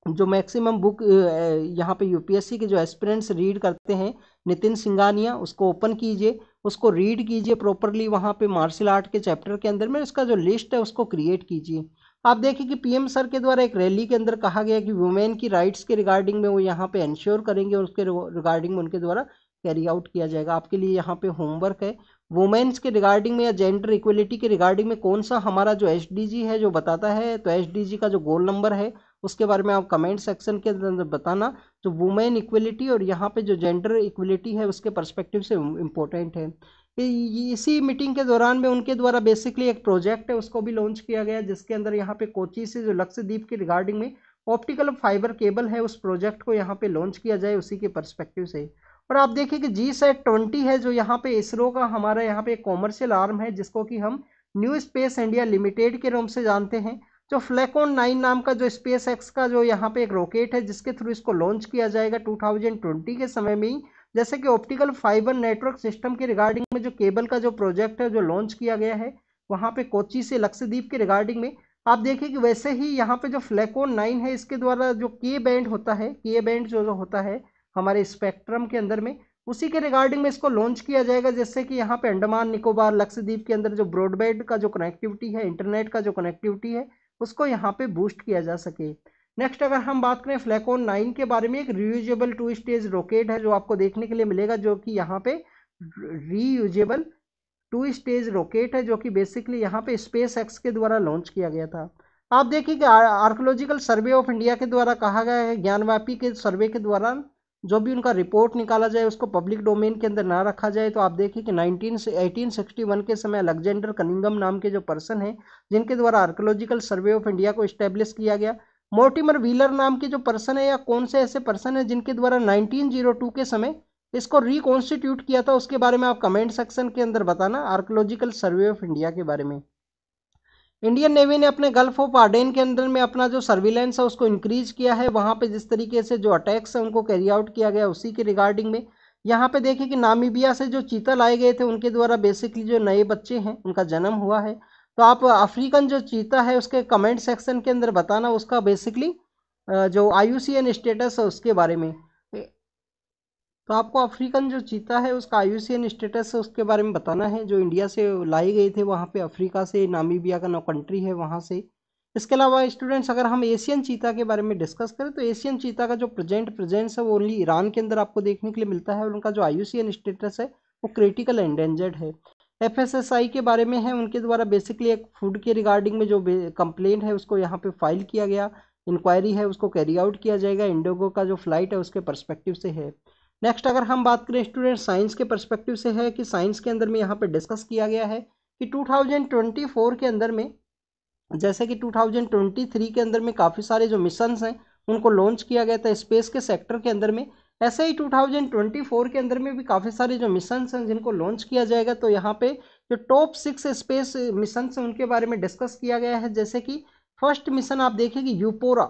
जो मैक्सिमम बुक यहाँ पे यूपीएससी के जो एस्पिरेंट्स रीड करते हैं, नितिन सिंगानिया उसको ओपन कीजिए। उसको रीड कीजिए प्रॉपरली वहाँ पे मार्शल आर्ट के चैप्टर के अंदर में, उसका जो लिस्ट है उसको क्रिएट कीजिए। आप देखिए कि पीएम सर के द्वारा एक रैली के अंदर कहा गया कि वुमेन की राइट्स के रिगार्डिंग में वो यहाँ पे इंश्योर करेंगे और उसके रिगार्डिंग में उनके द्वारा कैरी आउट किया जाएगा। आपके लिए यहाँ पे होमवर्क है। वुमेन्स के रिगार्डिंग में या जेंडर इक्वलिटी के रिगार्डिंग में कौन सा हमारा जो एच है जो बताता है तो एच का जो गोल नंबर है उसके बारे में आप कमेंट सेक्शन के अंदर बताना। जो वुमेन इक्वलिटी और यहाँ पे जो जेंडर इक्वलिटी है, उसके परस्पेक्टिव से इम्पोर्टेंट है। इसी मीटिंग के दौरान में उनके द्वारा बेसिकली एक प्रोजेक्ट है, उसको भी लॉन्च किया गया जिसके अंदर यहाँ पे कोची से जो लक्षद्वीप की रिगार्डिंग में ऑप्टिकल फाइबर केबल है, उस प्रोजेक्ट को यहाँ पे लॉन्च किया जाए, उसी के परस्पेक्टिव से। और आप देखिए कि जी सेट ट्वेंटी है, जो यहाँ पे इसरो का हमारा यहाँ पे कॉमर्शियल आर्म है, जिसको कि हम न्यू स्पेस इंडिया लिमिटेड के नाम से जानते हैं। जो फ्लैकोन नाइन नाम का जो स्पेस एक्स का जो यहाँ पे एक रॉकेट है जिसके थ्रू इसको लॉन्च किया जाएगा 2020 के समय में ही। जैसे कि ऑप्टिकल फाइबर नेटवर्क सिस्टम के रिगार्डिंग में जो केबल का जो प्रोजेक्ट है जो लॉन्च किया गया है वहाँ पे कोची से लक्षद्वीप के रिगार्डिंग में। आप देखिए कि वैसे ही यहाँ पे जो फ्लैकोन नाइन है इसके द्वारा जो के बैंड होता है के बैंड जो, जो होता है हमारे स्पेक्ट्रम के अंदर में उसी के रिगार्डिंग में इसको लॉन्च किया जाएगा। जैसे कि यहाँ पे अंडमान निकोबार लक्षद्वीप के अंदर जो ब्रॉडबैंड का जो कनेक्टिविटी है इंटरनेट का जो कनेक्टिविटी है उसको यहाँ पे बूस्ट किया जा सके। नेक्स्ट अगर हम बात करें फ्लैकोन नाइन के बारे में, एक रीयूजेबल टू स्टेज रॉकेट है जो आपको देखने के लिए मिलेगा, जो कि यहाँ पे रीयूजेबल टू स्टेज रॉकेट है, जो कि बेसिकली यहाँ पे स्पेस एक्स के द्वारा लॉन्च किया गया था। आप देखिए कि आर्कोलॉजिकल सर्वे ऑफ़ इंडिया के द्वारा कहा गया है ज्ञानव्यापी के सर्वे के द्वारा। जो भी उनका रिपोर्ट निकाला जाए, उसको पब्लिक डोमेन के अंदर ना रखा जाए तो आप देखिए कि 19 से 1861 के समय अलेक्जेंडर कनिंगम नाम के जो पर्सन हैं, जिनके द्वारा आर्कोलॉजिकल सर्वे ऑफ़ इंडिया को इस्टेब्लिश किया गया। मोर्टिमर व्हीलर नाम के जो पर्सन है, या कौन से ऐसे पर्सन है, जिनके द्वारा 1902 के समय इसको रिकॉन्स्टिट्यूट किया था, उसके बारे में आप कमेंट सेक्शन के अंदर बताना आर्कोलॉजिकल सर्वे ऑफ़ इंडिया के बारे में। इंडियन नेवी ने अपने गल्फ ऑफ़ आर्डेन के अंदर में अपना जो सर्विलेंस है उसको इंक्रीज किया है। वहाँ पे जिस तरीके से जो अटैक्स है उनको कैरी आउट किया गया, उसी के रिगार्डिंग में। यहाँ पे देखिए कि नामीबिया से जो चीता लाए गए थे, उनके द्वारा बेसिकली जो नए बच्चे हैं, उनका जन्म हुआ है। तो आप अफ्रीकन जो चीता है, उसके कमेंट सेक्शन के अंदर बताना, उसका बेसिकली जो आई स्टेटस है, उसके बारे में। तो आपको अफ्रीकन जो चीता है, उसका आयुसियन स्टेटस उसके बारे में बताना है, जो इंडिया से लाए गए थे, वहाँ पे अफ्रीका से, नामीबिया का नौ कंट्री है वहाँ से। इसके अलावा स्टूडेंट्स अगर हम एशियन चीता के बारे में डिस्कस करें तो एशियन चीता का जो प्रेजेंट प्रेजेंस है, वो ओनली ईरान के अंदर आपको देखने के लिए मिलता है और उनका जो आयुसियन स्टेटस है, वो क्रिटिकल एंडेंजर्ड है। एफ़ के बारे में है, उनके द्वारा बेसिकली एक फ़ूड के रिगार्डिंग में जो कंप्लेंट है, उसको यहाँ पे फ़ाइल किया गया। इंक्वायरी है, उसको कैरी आउट किया जाएगा। इंडोगो का जो फ़्लाइट है, उसके परस्पेक्टिव से है। नेक्स्ट अगर हम बात करें स्टूडेंट साइंस के परस्पेक्टिव से है कि साइंस के अंदर में यहाँ पर डिस्कस किया गया है कि 2024 के अंदर में, जैसे कि 2023 के अंदर में काफ़ी सारे जो मिशंस हैं, उनको लॉन्च किया गया था स्पेस के सेक्टर के अंदर में, ऐसे ही 2024 के अंदर में भी काफ़ी सारे जो मिशंस हैं जिनको लॉन्च किया जाएगा तो यहाँ पे जो टॉप सिक्स स्पेस मिशन हैं उनके बारे में डिस्कस किया गया है, जैसे कि फ़र्स्ट मिशन आप देखें कि यूपोरा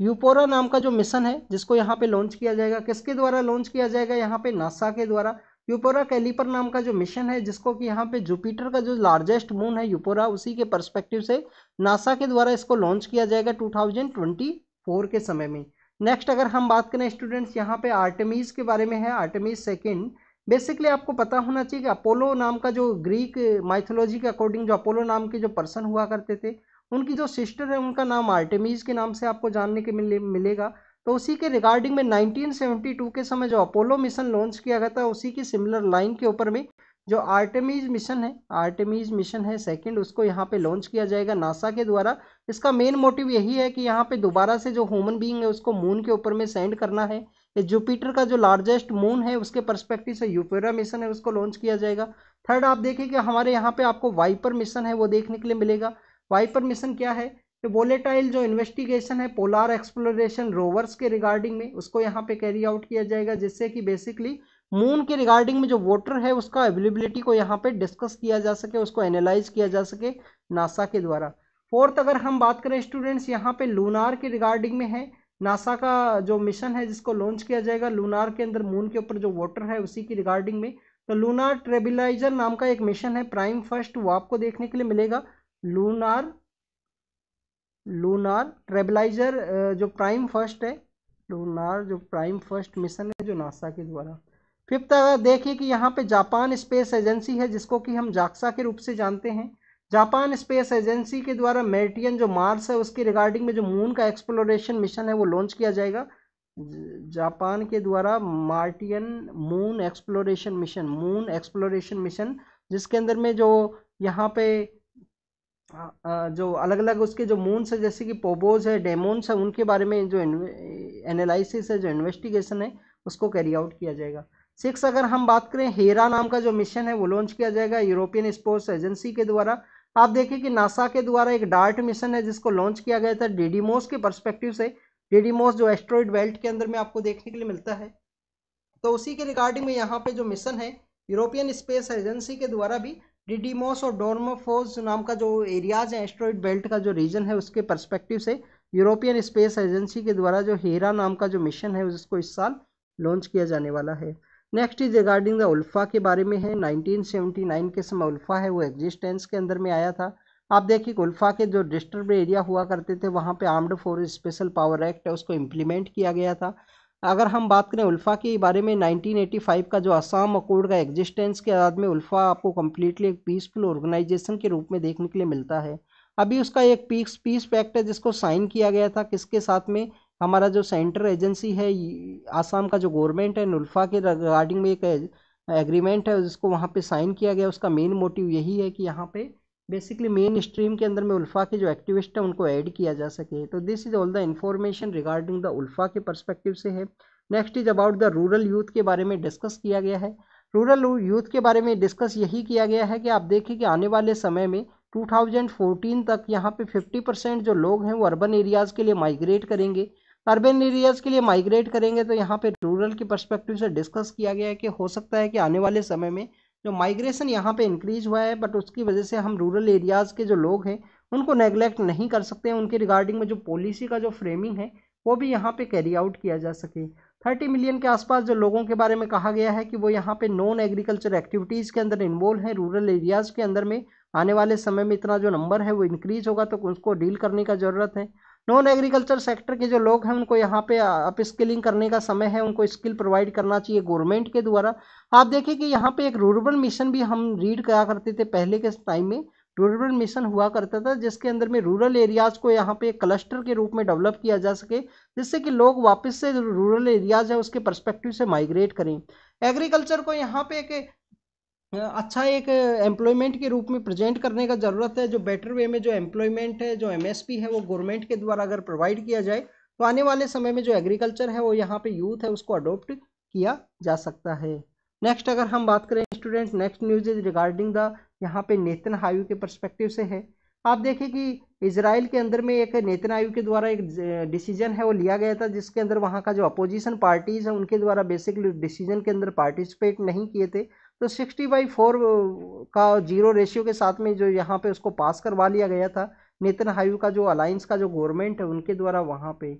यूपोरा नाम का जो मिशन है, जिसको यहाँ पे लॉन्च किया जाएगा, किसके द्वारा लॉन्च किया जाएगा? यहाँ पे नासा के द्वारा। यूपोरा कैलिपर नाम का जो मिशन है, जिसको कि यहाँ पे जुपिटर का जो लार्जेस्ट मून है यूपोरा उसी के परस्पेक्टिव से नासा के द्वारा इसको लॉन्च किया जाएगा 2024 के समय में। नेक्स्ट अगर हम बात करें स्टूडेंट्स यहाँ पे आर्टमीज के बारे में है। आर्टमीज सेकेंड बेसिकली आपको पता होना चाहिए कि अपोलो नाम का जो ग्रीक माइथोलॉजी के अकॉर्डिंग जो अपोलो नाम के जो पर्सन हुआ करते थे उनकी जो सिस्टर है, उनका नाम आर्टेमीज के नाम से आपको जानने के मिले, मिलेगा। तो उसी के रिगार्डिंग में 1972 के समय जो अपोलो मिशन लॉन्च किया गया था, उसी की सिमिलर लाइन के ऊपर में जो आर्टेमीज मिशन है, आर्टेमीज मिशन है सेकंड उसको यहाँ पे लॉन्च किया जाएगा नासा के द्वारा। इसका मेन मोटिव यही है कि यहाँ पे दोबारा से जो ह्यूमन बींग है, उसको मून के ऊपर में सेंड करना है। जुपिटर का जो लार्जेस्ट मून है, उसके परस्पेक्टिव से यूपेरा मिशन है, उसको लॉन्च किया जाएगा। थर्ड आप देखें कि हमारे यहाँ पे आपको वाइपर मिशन है, वो देखने के लिए मिलेगा। वाइपर मिशन क्या है? तो वोलेटाइल जो इन्वेस्टिगेशन है पोलार एक्सप्लोरेशन रोवर्स के रिगार्डिंग में, उसको यहाँ पे कैरी आउट किया जाएगा, जिससे कि बेसिकली मून के रिगार्डिंग में जो वाटर है, उसका अवेलेबिलिटी को यहाँ पे डिस्कस किया जा सके, उसको एनालाइज किया जा सके नासा के द्वारा। फोर्थ अगर हम बात करें स्टूडेंट्स यहाँ पे लूनार के रिगार्डिंग में है। नासा का जो मिशन है, जिसको लॉन्च किया जाएगा लूनार के अंदर मून के ऊपर जो वाटर है, उसी की रिगार्डिंग में। तो लूनार ट्रेबिलाइजर नाम का एक मिशन है प्राइम फ़र्स्ट वो आपको देखने के लिए मिलेगा। लूनार लूनार ट्रेबलाइजर जो प्राइम फ़र्स्ट है लूनार जो प्राइम फ़र्स्ट मिशन है, जो नासा के द्वारा। फिफ्थ देखिए कि यहाँ पे जापान स्पेस एजेंसी है, जिसको कि हम जाक्सा के रूप से जानते हैं। जापान स्पेस एजेंसी के द्वारा मेरिटियन जो मार्स है, उसके रिगार्डिंग में जो मून का एक्सप्लोरेशन मिशन है, वो लॉन्च किया जाएगा। जापान के द्वारा Martian moon exploration mission moon exploration mission जिसके अंदर में जो यहाँ पे जो अलग अलग उसके जो मून्स है, जैसे कि पोबोज है डेमोन्स है, उनके बारे में जो एनालिसिस है, जो इन्वेस्टिगेशन है, उसको कैरी आउट किया जाएगा। सिक्स अगर हम बात करें हेरा नाम का जो मिशन है, वो लॉन्च किया जाएगा यूरोपियन स्पोर्ट्स एजेंसी के द्वारा। आप देखें कि नासा के द्वारा एक डार्ट मिशन है, जिसको लॉन्च किया गया था डीडीमोस के परस्पेक्टिव से। डीडीमोस जो एस्ट्रॉइड बेल्ट के अंदर में आपको देखने के लिए मिलता है। तो उसी के रिगार्डिंग में यहाँ पे जो मिशन है यूरोपियन स्पेस एजेंसी के द्वारा भी डिडीमोस और डोर्मोफोस नाम का जो एरियाज़ है एस्ट्रॉइड बेल्ट का जो रीजन है, उसके परस्पेक्टिव से यूरोपियन स्पेस एजेंसी के द्वारा जो हेरा नाम का जो मिशन है, उसको इस साल लॉन्च किया जाने वाला है। Next is regarding the ULFA के बारे में है। 1979 के समय उल्फा है, वो एग्जिस्टेंस के अंदर में आया था। आप देखिए उल्फा के जो डिस्टर्ब एरिया हुआ करते थे, वहाँ पे armed force special power act है, उसको इम्प्लीमेंट किया गया था। अगर हम बात करें उल्फ़ा के बारे में 1985 का जो असम अकॉर्ड का एग्जिस्टेंस के बाद में उल्फ़ा आपको कम्प्लीटली एक पीसफुल ऑर्गेनाइजेशन के रूप में देखने के लिए मिलता है। अभी उसका एक पीस पीस पैक्ट है जिसको साइन किया गया था, किसके साथ में? हमारा जो सेंट्रल एजेंसी है आसाम का जो गवर्नमेंट है, उल्फ़ा के रिगार्डिंग में एक एग्रीमेंट है, जिसको वहाँ पे साइन किया गया, उसका मेन मोटिव यही है कि यहाँ पे बेसिकली मेन स्ट्रीम के अंदर में उल्फ़ा के जो एक्टिविस्ट हैं, उनको ऐड किया जा सके। तो this is all the information regarding the ULFA के परस्पेक्टिव से है। Next is about the rural youth के बारे में डिस्कस किया गया है। रूरल यूथ के बारे में डिस्कस यही किया गया है कि आप देखिए कि आने वाले समय में 2014 तक यहाँ पे 50 परसेंट जो लोग हैं, वो अर्बन एरियाज़ के लिए माइग्रेट करेंगे। अर्बन एरियाज़ के लिए माइग्रेट करेंगे तो यहाँ पे रूरल की परस्पेक्टिव से डिस्कस किया गया है कि हो सकता है कि आने वाले समय में जो माइग्रेशन यहाँ पे इंक्रीज हुआ है बट उसकी वजह से हम रूरल एरियाज़ के जो लोग हैं, उनको नेग्लेक्ट नहीं कर सकते। हैं उनके रिगार्डिंग में जो पॉलिसी का जो फ्रेमिंग है, वो भी यहाँ पे कैरी आउट किया जा सके। थर्टी मिलियन के आसपास जो लोगों के बारे में कहा गया है कि वो यहाँ पे नॉन एग्रीकल्चर एक्टिविटीज़ के अंदर इन्वॉल्व हैं रूरल एरियाज़ के अंदर में आने वाले समय में इतना जो नंबर है वो इंक्रीज होगा तो उसको डील करने का ज़रूरत है। नॉन एग्रीकल्चर सेक्टर के जो लोग हैं, उनको यहाँ पे अप स्किलिंग करने का समय है, उनको स्किल प्रोवाइड करना चाहिए गवर्नमेंट के द्वारा। आप देखिए कि यहाँ पे एक रूरल मिशन भी हम रीड करा करते थे पहले के टाइम में। रूरल मिशन हुआ करता था, जिसके अंदर में रूरल एरियाज़ को यहाँ पे क्लस्टर के रूप में डेवलप किया जा सके, जिससे कि लोग वापस से रूरल एरियाज़ है, उसके परस्पेक्टिव से माइग्रेट करें। एग्रीकल्चर को यहाँ पे एक अच्छा एक एम्प्लॉयमेंट के रूप में प्रेजेंट करने का ज़रूरत है, जो बेटर वे में जो एम्प्लॉयमेंट है, जो एमएसपी है, वो गवर्नमेंट के द्वारा अगर प्रोवाइड किया जाए तो आने वाले समय में जो एग्रीकल्चर है, वो यहाँ पे यूथ है, उसको अडोप्ट किया जा सकता है। नेक्स्ट अगर हम बात करें student next news is regarding the यहाँ पे नेतन हायु के परस्पेक्टिव से है। आप देखें कि इसराइल के अंदर में एक नेतन आयु के द्वारा एक डिसीज़न है, वो लिया गया था, जिसके अंदर वहाँ का जो अपोजिशन पार्टीज़ है, उनके द्वारा बेसिकली डिसीज़न के अंदर पार्टिसिपेट नहीं किए थे। तो सिक्सटी बाई फोर का ज़ीरो रेशियो के साथ में जो यहाँ पे उसको पास करवा लिया गया था, नेतन हायू का जो अलायंस का जो गवर्नमेंट है, उनके द्वारा वहाँ पे।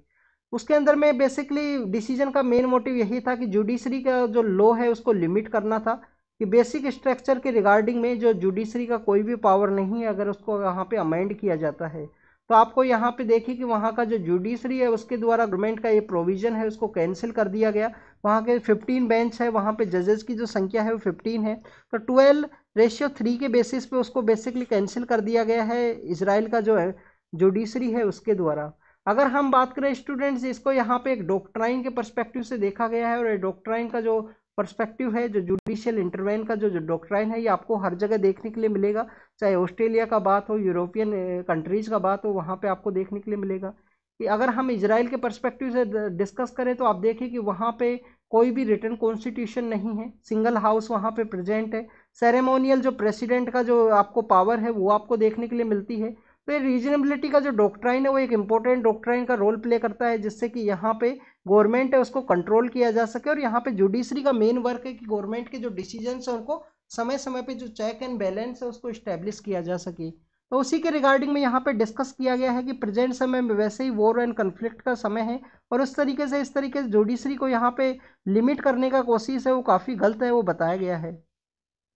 उसके अंदर में बेसिकली डिसीज़न का मेन मोटिव यही था कि जुडिशरी का जो लॉ है, उसको लिमिट करना था कि बेसिक स्ट्रक्चर के रिगार्डिंग में जो जुडिशरी का कोई भी पावर नहीं है, अगर उसको यहाँ पे अमेंड किया जाता है। तो आपको यहाँ पे देखिए कि वहाँ का जो जुडिशरी है, उसके द्वारा गवर्नमेंट का ये प्रोविज़न है, उसको कैंसिल कर दिया गया। वहाँ के 15 बेंच है, वहाँ पे जजेस की जो संख्या है वो 15 है। तो 12 रेशियो थ्री के बेसिस पे उसको बेसिकली कैंसिल कर दिया गया है इसराइल का जो है जुडिशरी है उसके द्वारा। अगर हम बात करें स्टूडेंट्स इसको यहाँ पे एक डॉक्ट्राइन के परस्पेक्टिव से देखा गया है और डॉक्ट्राइन का जो पर्सपेक्टिव है, जो जुडिशियल इंटरवेन का जो जो डॉक्ट्राइन है, ये आपको हर जगह देखने के लिए मिलेगा। चाहे ऑस्ट्रेलिया का बात हो यूरोपियन कंट्रीज़ का बात हो, वहाँ पे आपको देखने के लिए मिलेगा। कि अगर हम इसराइल के परस्पेक्टिव से डिस्कस करें तो आप देखें कि वहाँ पे कोई भी रिटर्न कॉन्स्टिट्यूशन नहीं है। सिंगल हाउस वहाँ पे प्रेजेंट है। सेरेमोनियल जो प्रेसिडेंट का जो आपको पावर है, वो आपको देखने के लिए मिलती है। तो ये रीजनेबिलिटी का जो डॉक्ट्राइन है, वो एक इम्पोर्टेंट डॉक्ट्राइन का रोल प्ले करता है, जिससे कि यहाँ पे गवर्नमेंट है, उसको कंट्रोल किया जा सके और यहाँ पे जुडिशरी का मेन वर्क है कि गवर्नमेंट के जो डिसीज़न है, उनको समय समय पे जो चेक एंड बैलेंस है, उसको इस्टेब्लिश किया जा सके। तो उसी के रिगार्डिंग में यहाँ पे डिस्कस किया गया है कि प्रेजेंट समय में वैसे ही वॉर एंड कन्फ्लिक्ट का समय है और उस तरीके से, इस तरीके से जुडिशरी को यहाँ पे लिमिट करने का कोशिश है, वो काफ़ी गलत है, वो बताया गया है।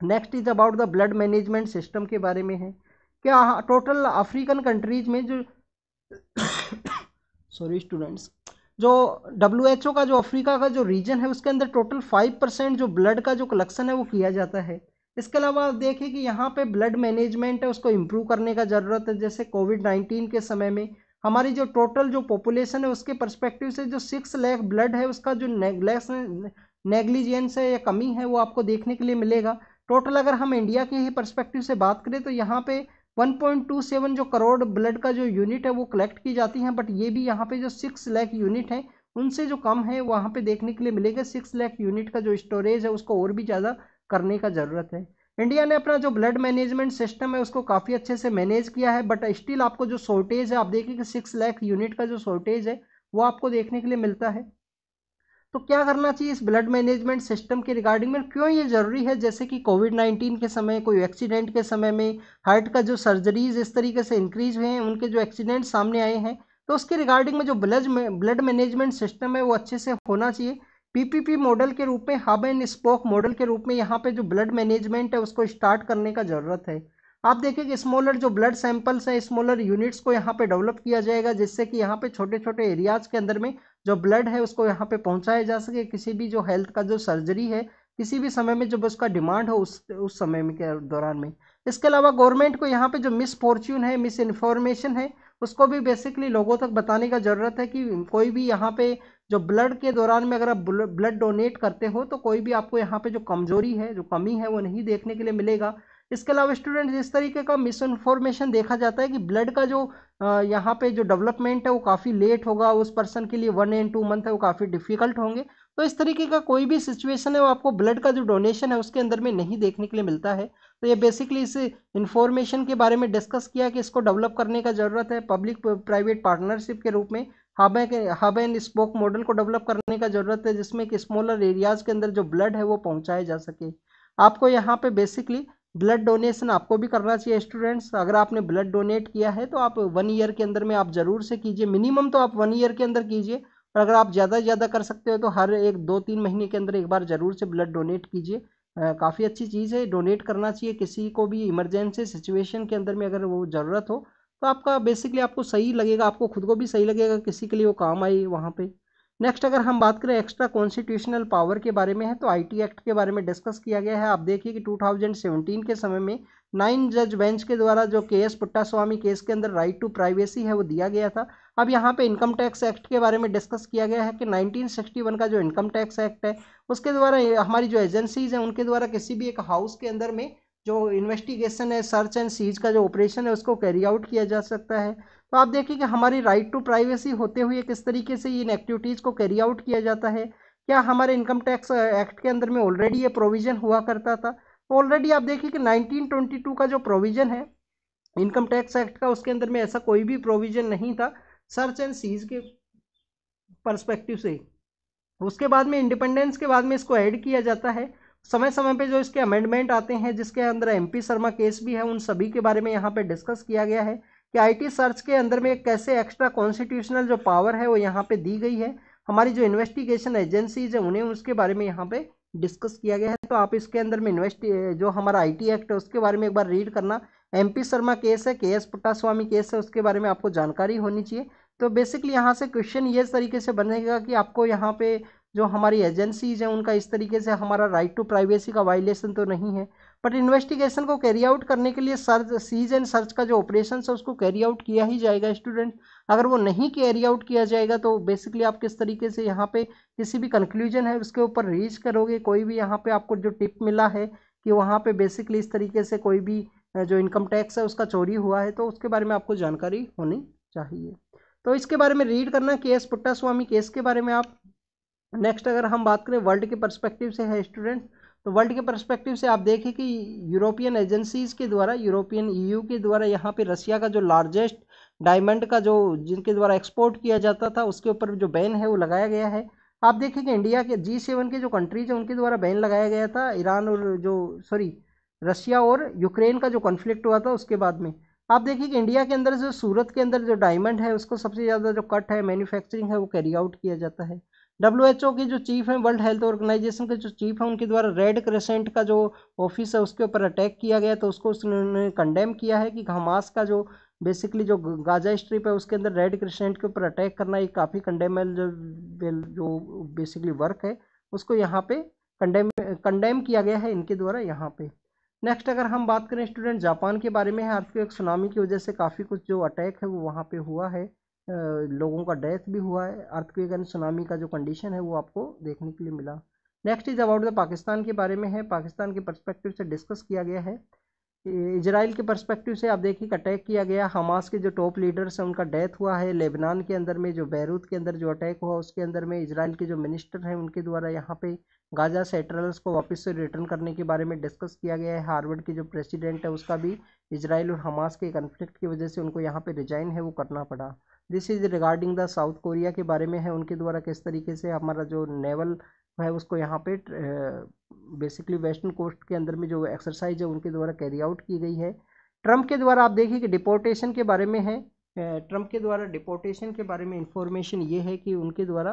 Next is about the blood management system के बारे में है। क्या टोटल अफ्रीकन कंट्रीज़ में जो सॉरी स्टूडेंट्स जो डब्ल्यू एच ओ का, जो अफ्रीका का जो रीजन है, उसके अंदर टोटल फाइव परसेंट जो ब्लड का जो कलेक्शन है, वो किया जाता है। इसके अलावा आप देखिए कि यहाँ पे ब्लड मैनेजमेंट है, उसको इम्प्रूव करने का ज़रूरत है। जैसे कोविड नाइन्टीन के समय में हमारी जो टोटल जो पॉपुलेशन है, उसके परस्पेक्टिव से जो सिक्स लैख ब्लड है, उसका जो नेग्लेक्स नेग्लिजेंस है या कमी है, वो आपको देखने के लिए मिलेगा। टोटल अगर हम इंडिया के ही परस्पेक्टिव से बात करें तो यहाँ पे 1.27 जो करोड़ ब्लड का जो यूनिट है वो कलेक्ट की जाती हैं, बट ये भी यहाँ पे जो सिक्स लैख यूनिट है, उनसे जो कम है वहाँ पे देखने के लिए मिलेगा। सिक्स लैख यूनिट का जो स्टोरेज है उसको और भी ज़्यादा करने का ज़रूरत है। इंडिया ने अपना जो ब्लड मैनेजमेंट सिस्टम है उसको काफ़ी अच्छे से मैनेज किया है, बट स्टिल आपको जो शॉर्टेज है, आप देखिए कि सिक्स लैख यूनिट का जो शॉर्टेज है वो आपको देखने के लिए मिलता है। तो क्या करना चाहिए इस ब्लड मैनेजमेंट सिस्टम के रिगार्डिंग में? क्यों ये ज़रूरी है? जैसे कि कोविड नाइन्टीन के समय, कोई एक्सीडेंट के समय में हार्ट का जो सर्जरीज इस तरीके से इंक्रीज हुए हैं, उनके जो एक्सीडेंट सामने आए हैं तो उसके रिगार्डिंग में जो ब्लड ब्लड मैनेजमेंट सिस्टम है, वो अच्छे से होना चाहिए। पीपीपी मॉडल के रूप में हब एंड स्पोक मॉडल के रूप में यहाँ पे जो ब्लड मैनेजमेंट है, उसको स्टार्ट करने का ज़रूरत है। आप देखिए कि स्मॉलर जो ब्लड सैंपल्स हैं स्मॉलर यूनिट्स को यहाँ पे डेवलप किया जाएगा, जिससे कि यहाँ पे छोटे छोटे एरियाज़ के अंदर में जो ब्लड है उसको यहाँ पे पहुँचाया जा सके, किसी भी जो हेल्थ का जो सर्जरी है, किसी भी समय में जब उसका डिमांड हो उस उस समय में के दौरान में। इसके अलावा गवर्नमेंट को यहाँ पे जो मिस फॉर्च्यून है मिस इन्फॉर्मेशन है, उसको भी बेसिकली लोगों तक बताने का ज़रूरत है कि कोई भी यहाँ पे जो ब्लड के दौरान में अगर आप ब्लड डोनेट करते हो तो कोई भी आपको यहाँ पे जो कमज़ोरी है, जो कमी है, वो नहीं देखने के लिए मिलेगा। इसके अलावा स्टूडेंट इस तरीके का मिस इन्फॉर्मेशन देखा जाता है कि ब्लड का जो यहाँ पे जो डेवलपमेंट है वो काफ़ी लेट होगा, उस पर्सन के लिए वन एंड टू मंथ है, वो काफ़ी डिफ़िकल्ट होंगे। तो इस तरीके का कोई भी सिचुएशन है, वो आपको ब्लड का जो डोनेशन है, उसके अंदर में नहीं देखने के लिए मिलता है। तो ये बेसिकली इस इंफॉर्मेशन के बारे में डिस्कस किया कि इसको डेवलप करने का ज़रूरत है पब्लिक प्राइवेट पार्टनरशिप के रूप में। Hub hub and spoke model को डेवलप करने का ज़रूरत है, जिसमें कि स्मॉलर एरियाज़ के अंदर जो ब्लड है, वो पहुँचाया जा सके। आपको यहाँ पे बेसिकली ब्लड डोनेशन आपको भी करना चाहिए स्टूडेंट्स। अगर आपने ब्लड डोनेट किया है तो आप वन ईयर के अंदर में आप ज़रूर से कीजिए। मिनिमम तो आप वन ईयर के अंदर कीजिए। और अगर आप ज़्यादा से ज़्यादा कर सकते हो तो हर एक दो तीन महीने के अंदर एक बार ज़रूर से ब्लड डोनेट कीजिए। काफ़ी अच्छी चीज़ है। डोनेट करना चाहिए। किसी को भी इमरजेंसी सिचुएशन के अंदर में अगर वो ज़रूरत हो तो आपका बेसिकली आपको सही लगेगा। आपको खुद को भी सही लगेगा। किसी के लिए वो काम आई वहाँ पे। नेक्स्ट अगर हम बात करें एक्स्ट्रा कॉन्स्टिट्यूशनल पावर के बारे में है तो आईटी एक्ट के बारे में डिस्कस किया गया है। आप देखिए कि 2017 के समय में नाइन जज बेंच के द्वारा जो के एस पुट्टा स्वामी केस के अंदर राइट टू प्राइवेसी है, वो दिया गया था। अब यहाँ पे इनकम टैक्स एक्ट के बारे में डिस्कस किया गया है कि 1961 का जो इनकम टैक्स एक्ट है, उसके द्वारा हमारी जो एजेंसीज हैं, उनके द्वारा किसी भी एक हाउस के अंदर में जो इन्वेस्टिगेशन है सर्च एंड सीज का जो ऑपरेशन है, उसको कैरी आउट किया जा सकता है। तो आप देखिए कि हमारी राइट टू प्राइवेसी होते हुए किस तरीके से इन एक्टिविटीज़ को कैरी आउट किया जाता है। क्या हमारे इनकम टैक्स एक्ट के अंदर में ऑलरेडी ये प्रोविज़न हुआ करता था? तो ऑलरेडी आप देखिए कि 1922 का जो प्रोविज़न है इनकम टैक्स एक्ट का उसके अंदर में ऐसा कोई भी प्रोविज़न नहीं था सर्च एंड सीज के परस्पेक्टिव से। उसके बाद में इंडिपेंडेंस के बाद में इसको ऐड किया जाता है। समय समय पे जो इसके अमेंडमेंट आते हैं, जिसके अंदर एमपी शर्मा केस भी है, उन सभी के बारे में यहाँ पे डिस्कस किया गया है। कि आईटी सर्च के अंदर में कैसे एक्स्ट्रा कॉन्स्टिट्यूशनल जो पावर है वो यहाँ पे दी गई है। हमारी जो इन्वेस्टिगेशन एजेंसीज है, उन्हें उसके बारे में यहाँ पे डिस्कस किया गया है। तो आप इसके अंदर में इन्वेस्ट जो हमारा आईटी एक्ट है, उसके बारे में एक बार रीड करना। एमपी शर्मा केस है के एस पुट्टास्वामी केस है, उसके बारे में आपको जानकारी होनी चाहिए। तो बेसिकली यहाँ से क्वेश्चन ये तरीके से बनेगा कि आपको यहाँ पे जो हमारी एजेंसीज हैं, उनका इस तरीके से हमारा राइट टू प्राइवेसी का वायलेशन तो नहीं है। बट इन्वेस्टिगेशन को कैरी आउट करने के लिए सर्च सीज एंड सर्च का जो ऑपरेशन है, उसको कैरी आउट किया ही जाएगा स्टूडेंट अगर वो नहीं कैरी आउट किया जाएगा तो बेसिकली आप किस तरीके से यहाँ पे किसी भी कंक्लूजन है, उसके ऊपर रीच करोगे, कोई भी यहाँ पे आपको जो टिप मिला है कि वहाँ पे बेसिकली इस तरीके से कोई भी जो इनकम टैक्स है, उसका चोरी हुआ है तो उसके बारे में आपको जानकारी होनी चाहिए। तो इसके बारे में रीड करना के एस पुट्टा स्वामी केस के बारे में आप। नेक्स्ट अगर हम बात करें वर्ल्ड के परस्पेक्टिव से है स्टूडेंट तो वर्ल्ड के परस्पेक्टिव से आप देखें कि यूरोपियन एजेंसीज़ के द्वारा यूरोपियन ईयू के द्वारा यहाँ पे रशिया का जो लार्जेस्ट डायमंड का जो, जिनके द्वारा एक्सपोर्ट किया जाता था, उसके ऊपर जो बैन है वो लगाया गया है। आप देखें कि इंडिया के जी सेवन के जो कंट्रीज़ हैं, उनके द्वारा बैन लगाया गया था। ईरान और जो सॉरी रशिया और यूक्रेन का जो कॉन्फ्लिक्ट हुआ था, उसके बाद में। आप देखिए कि इंडिया के अंदर जो सूरत के अंदर जो डायमंड है, उसको सबसे ज़्यादा जो कट है मैन्युफैक्चरिंग है, वो कैरी आउट किया जाता है। डब्ल्यूएचओ के जो चीफ हैं वर्ल्ड हेल्थ ऑर्गेनाइजेशन के जो चीफ हैं, उनके द्वारा रेड क्रेसेंट का जो ऑफ़िस है, उसके ऊपर अटैक किया गया तो उसको उन्होंने कंडेम किया है कि हमास का जो बेसिकली जो गाजा स्ट्रिप है, उसके अंदर रेड क्रेसेंट के ऊपर अटैक करना एक काफ़ी कंडेमल जो जो बेसिकली वर्क है, उसको यहाँ पे कंडेम कंडेम किया गया है, इनके द्वारा यहाँ पे। नेक्स्ट अगर हम बात करें स्टूडेंट जापान के बारे में है एक सुनामी की वजह से काफ़ी कुछ जो अटैक है, वो वहाँ पे हुआ है। लोगों का डेथ भी हुआ है। अर्थक्वेक एंड सुनामी का जो कंडीशन है, वो आपको देखने के लिए मिला। Next is about the Pakistan के बारे में है। पाकिस्तान के परस्पेक्टिव से डिस्कस किया गया है। इसराइल के परस्पेक्टिव से आप देखिए अटैक किया गया। हमास के जो टॉप लीडर्स हैं, उनका डेथ हुआ है। लेबनान के अंदर में जो बैरूत के अंदर जो अटैक हुआ, उसके अंदर में इसराइल के जो मिनिस्टर हैं, उनके द्वारा यहाँ पे गाजा सेटरल्स को वापस से रिटर्न करने के बारे में डिस्कस किया गया है। हार्वर्ड के जो प्रेसिडेंट है, उसका भी इसराइल और हमास के कन्फ्लिक्ट की वजह से उनको यहाँ पे रिजाइन है, वो करना पड़ा। This is regarding the South Korea के बारे में है। उनके द्वारा किस तरीके से हमारा जो नेवल है, उसको यहाँ पे बेसिकली वेस्टर्न कोस्ट के अंदर में जो एक्सरसाइज है, उनके द्वारा कैरी आउट की गई है। ट्रंप के द्वारा आप देखिए कि डिपोर्टेशन के बारे में है। ट्रंप के द्वारा डिपोर्टेशन के बारे में इंफॉर्मेशन ये है कि उनके द्वारा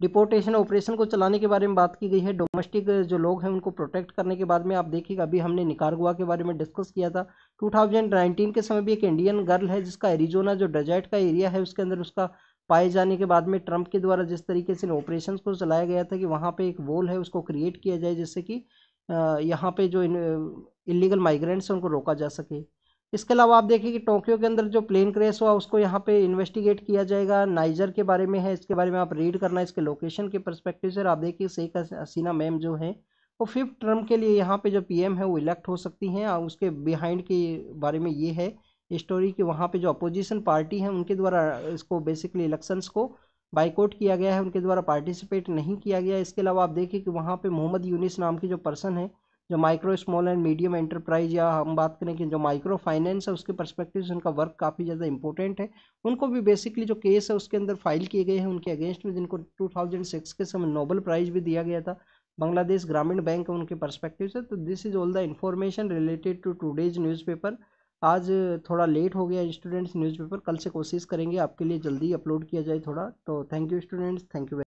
डिपोर्टेशन ऑपरेशन को चलाने के बारे में बात की गई है। डोमेस्टिक जो लोग हैं, उनको प्रोटेक्ट करने के बाद में आप देखिएगा, अभी हमने निकारगुआ के बारे में डिस्कस किया था। 2019 के समय भी एक इंडियन गर्ल है, जिसका एरिजोना जो डेजर्ट का एरिया है, उसके अंदर उसका पाए जाने के बाद में ट्रंप के द्वारा जिस तरीके से ऑपरेशन को चलाया गया था कि वहाँ पर एक वोल है, उसको क्रिएट किया जाए, जिससे कि यहाँ पर जो इलीगल माइग्रेंट्स हैं, उनको रोका जा सके। इसके अलावा आप देखिए कि टोक्यो के अंदर जो प्लेन क्रैश हुआ, उसको यहाँ पे इन्वेस्टिगेट किया जाएगा। नाइजर के बारे में है, इसके बारे में आप रीड करना, इसके लोकेशन के परस्पेक्टिव से। आप देखिए शेख हसीना मैम जो है, वो फिफ्थ टर्म के लिए यहाँ पे जो पीएम है, वो इलेक्ट हो सकती हैं। और उसके बिहाइंड के बारे में ये है स्टोरी कि वहाँ पे जो अपोजिशन पार्टी है, उनके द्वारा इसको बेसिकली इलेक्शंस को बाइकआउट किया गया है। उनके द्वारा पार्टिसिपेट नहीं किया गया इसके अलावा आप देखिए कि वहाँ पे मोहम्मद यूनिस नाम की जो पर्सन है जो micro small and medium enterprise या हम बात करें कि जो माइक्रो फाइनेंस है, उसके परस्पेक्टिव से उनका वर्क काफ़ी ज़्यादा इंपॉर्टेंट है। उनको भी बेसिकली जो केस है, उसके अंदर फ़ाइल किए गए हैं, उनके अगेंस्ट में, जिनको 2006 के समय नोबल प्राइज भी दिया गया था। बांग्लादेश ग्रामीण बैंक उनके परस्पेक्टिव से तो this is all the information related to today's newspaper आज थोड़ा लेट हो गया स्टूडेंट्स न्यूज़पेपर कल से कोशिश करेंगे, आपके लिए जल्दी अपलोड किया जाए थोड़ा। तो thank you students thank you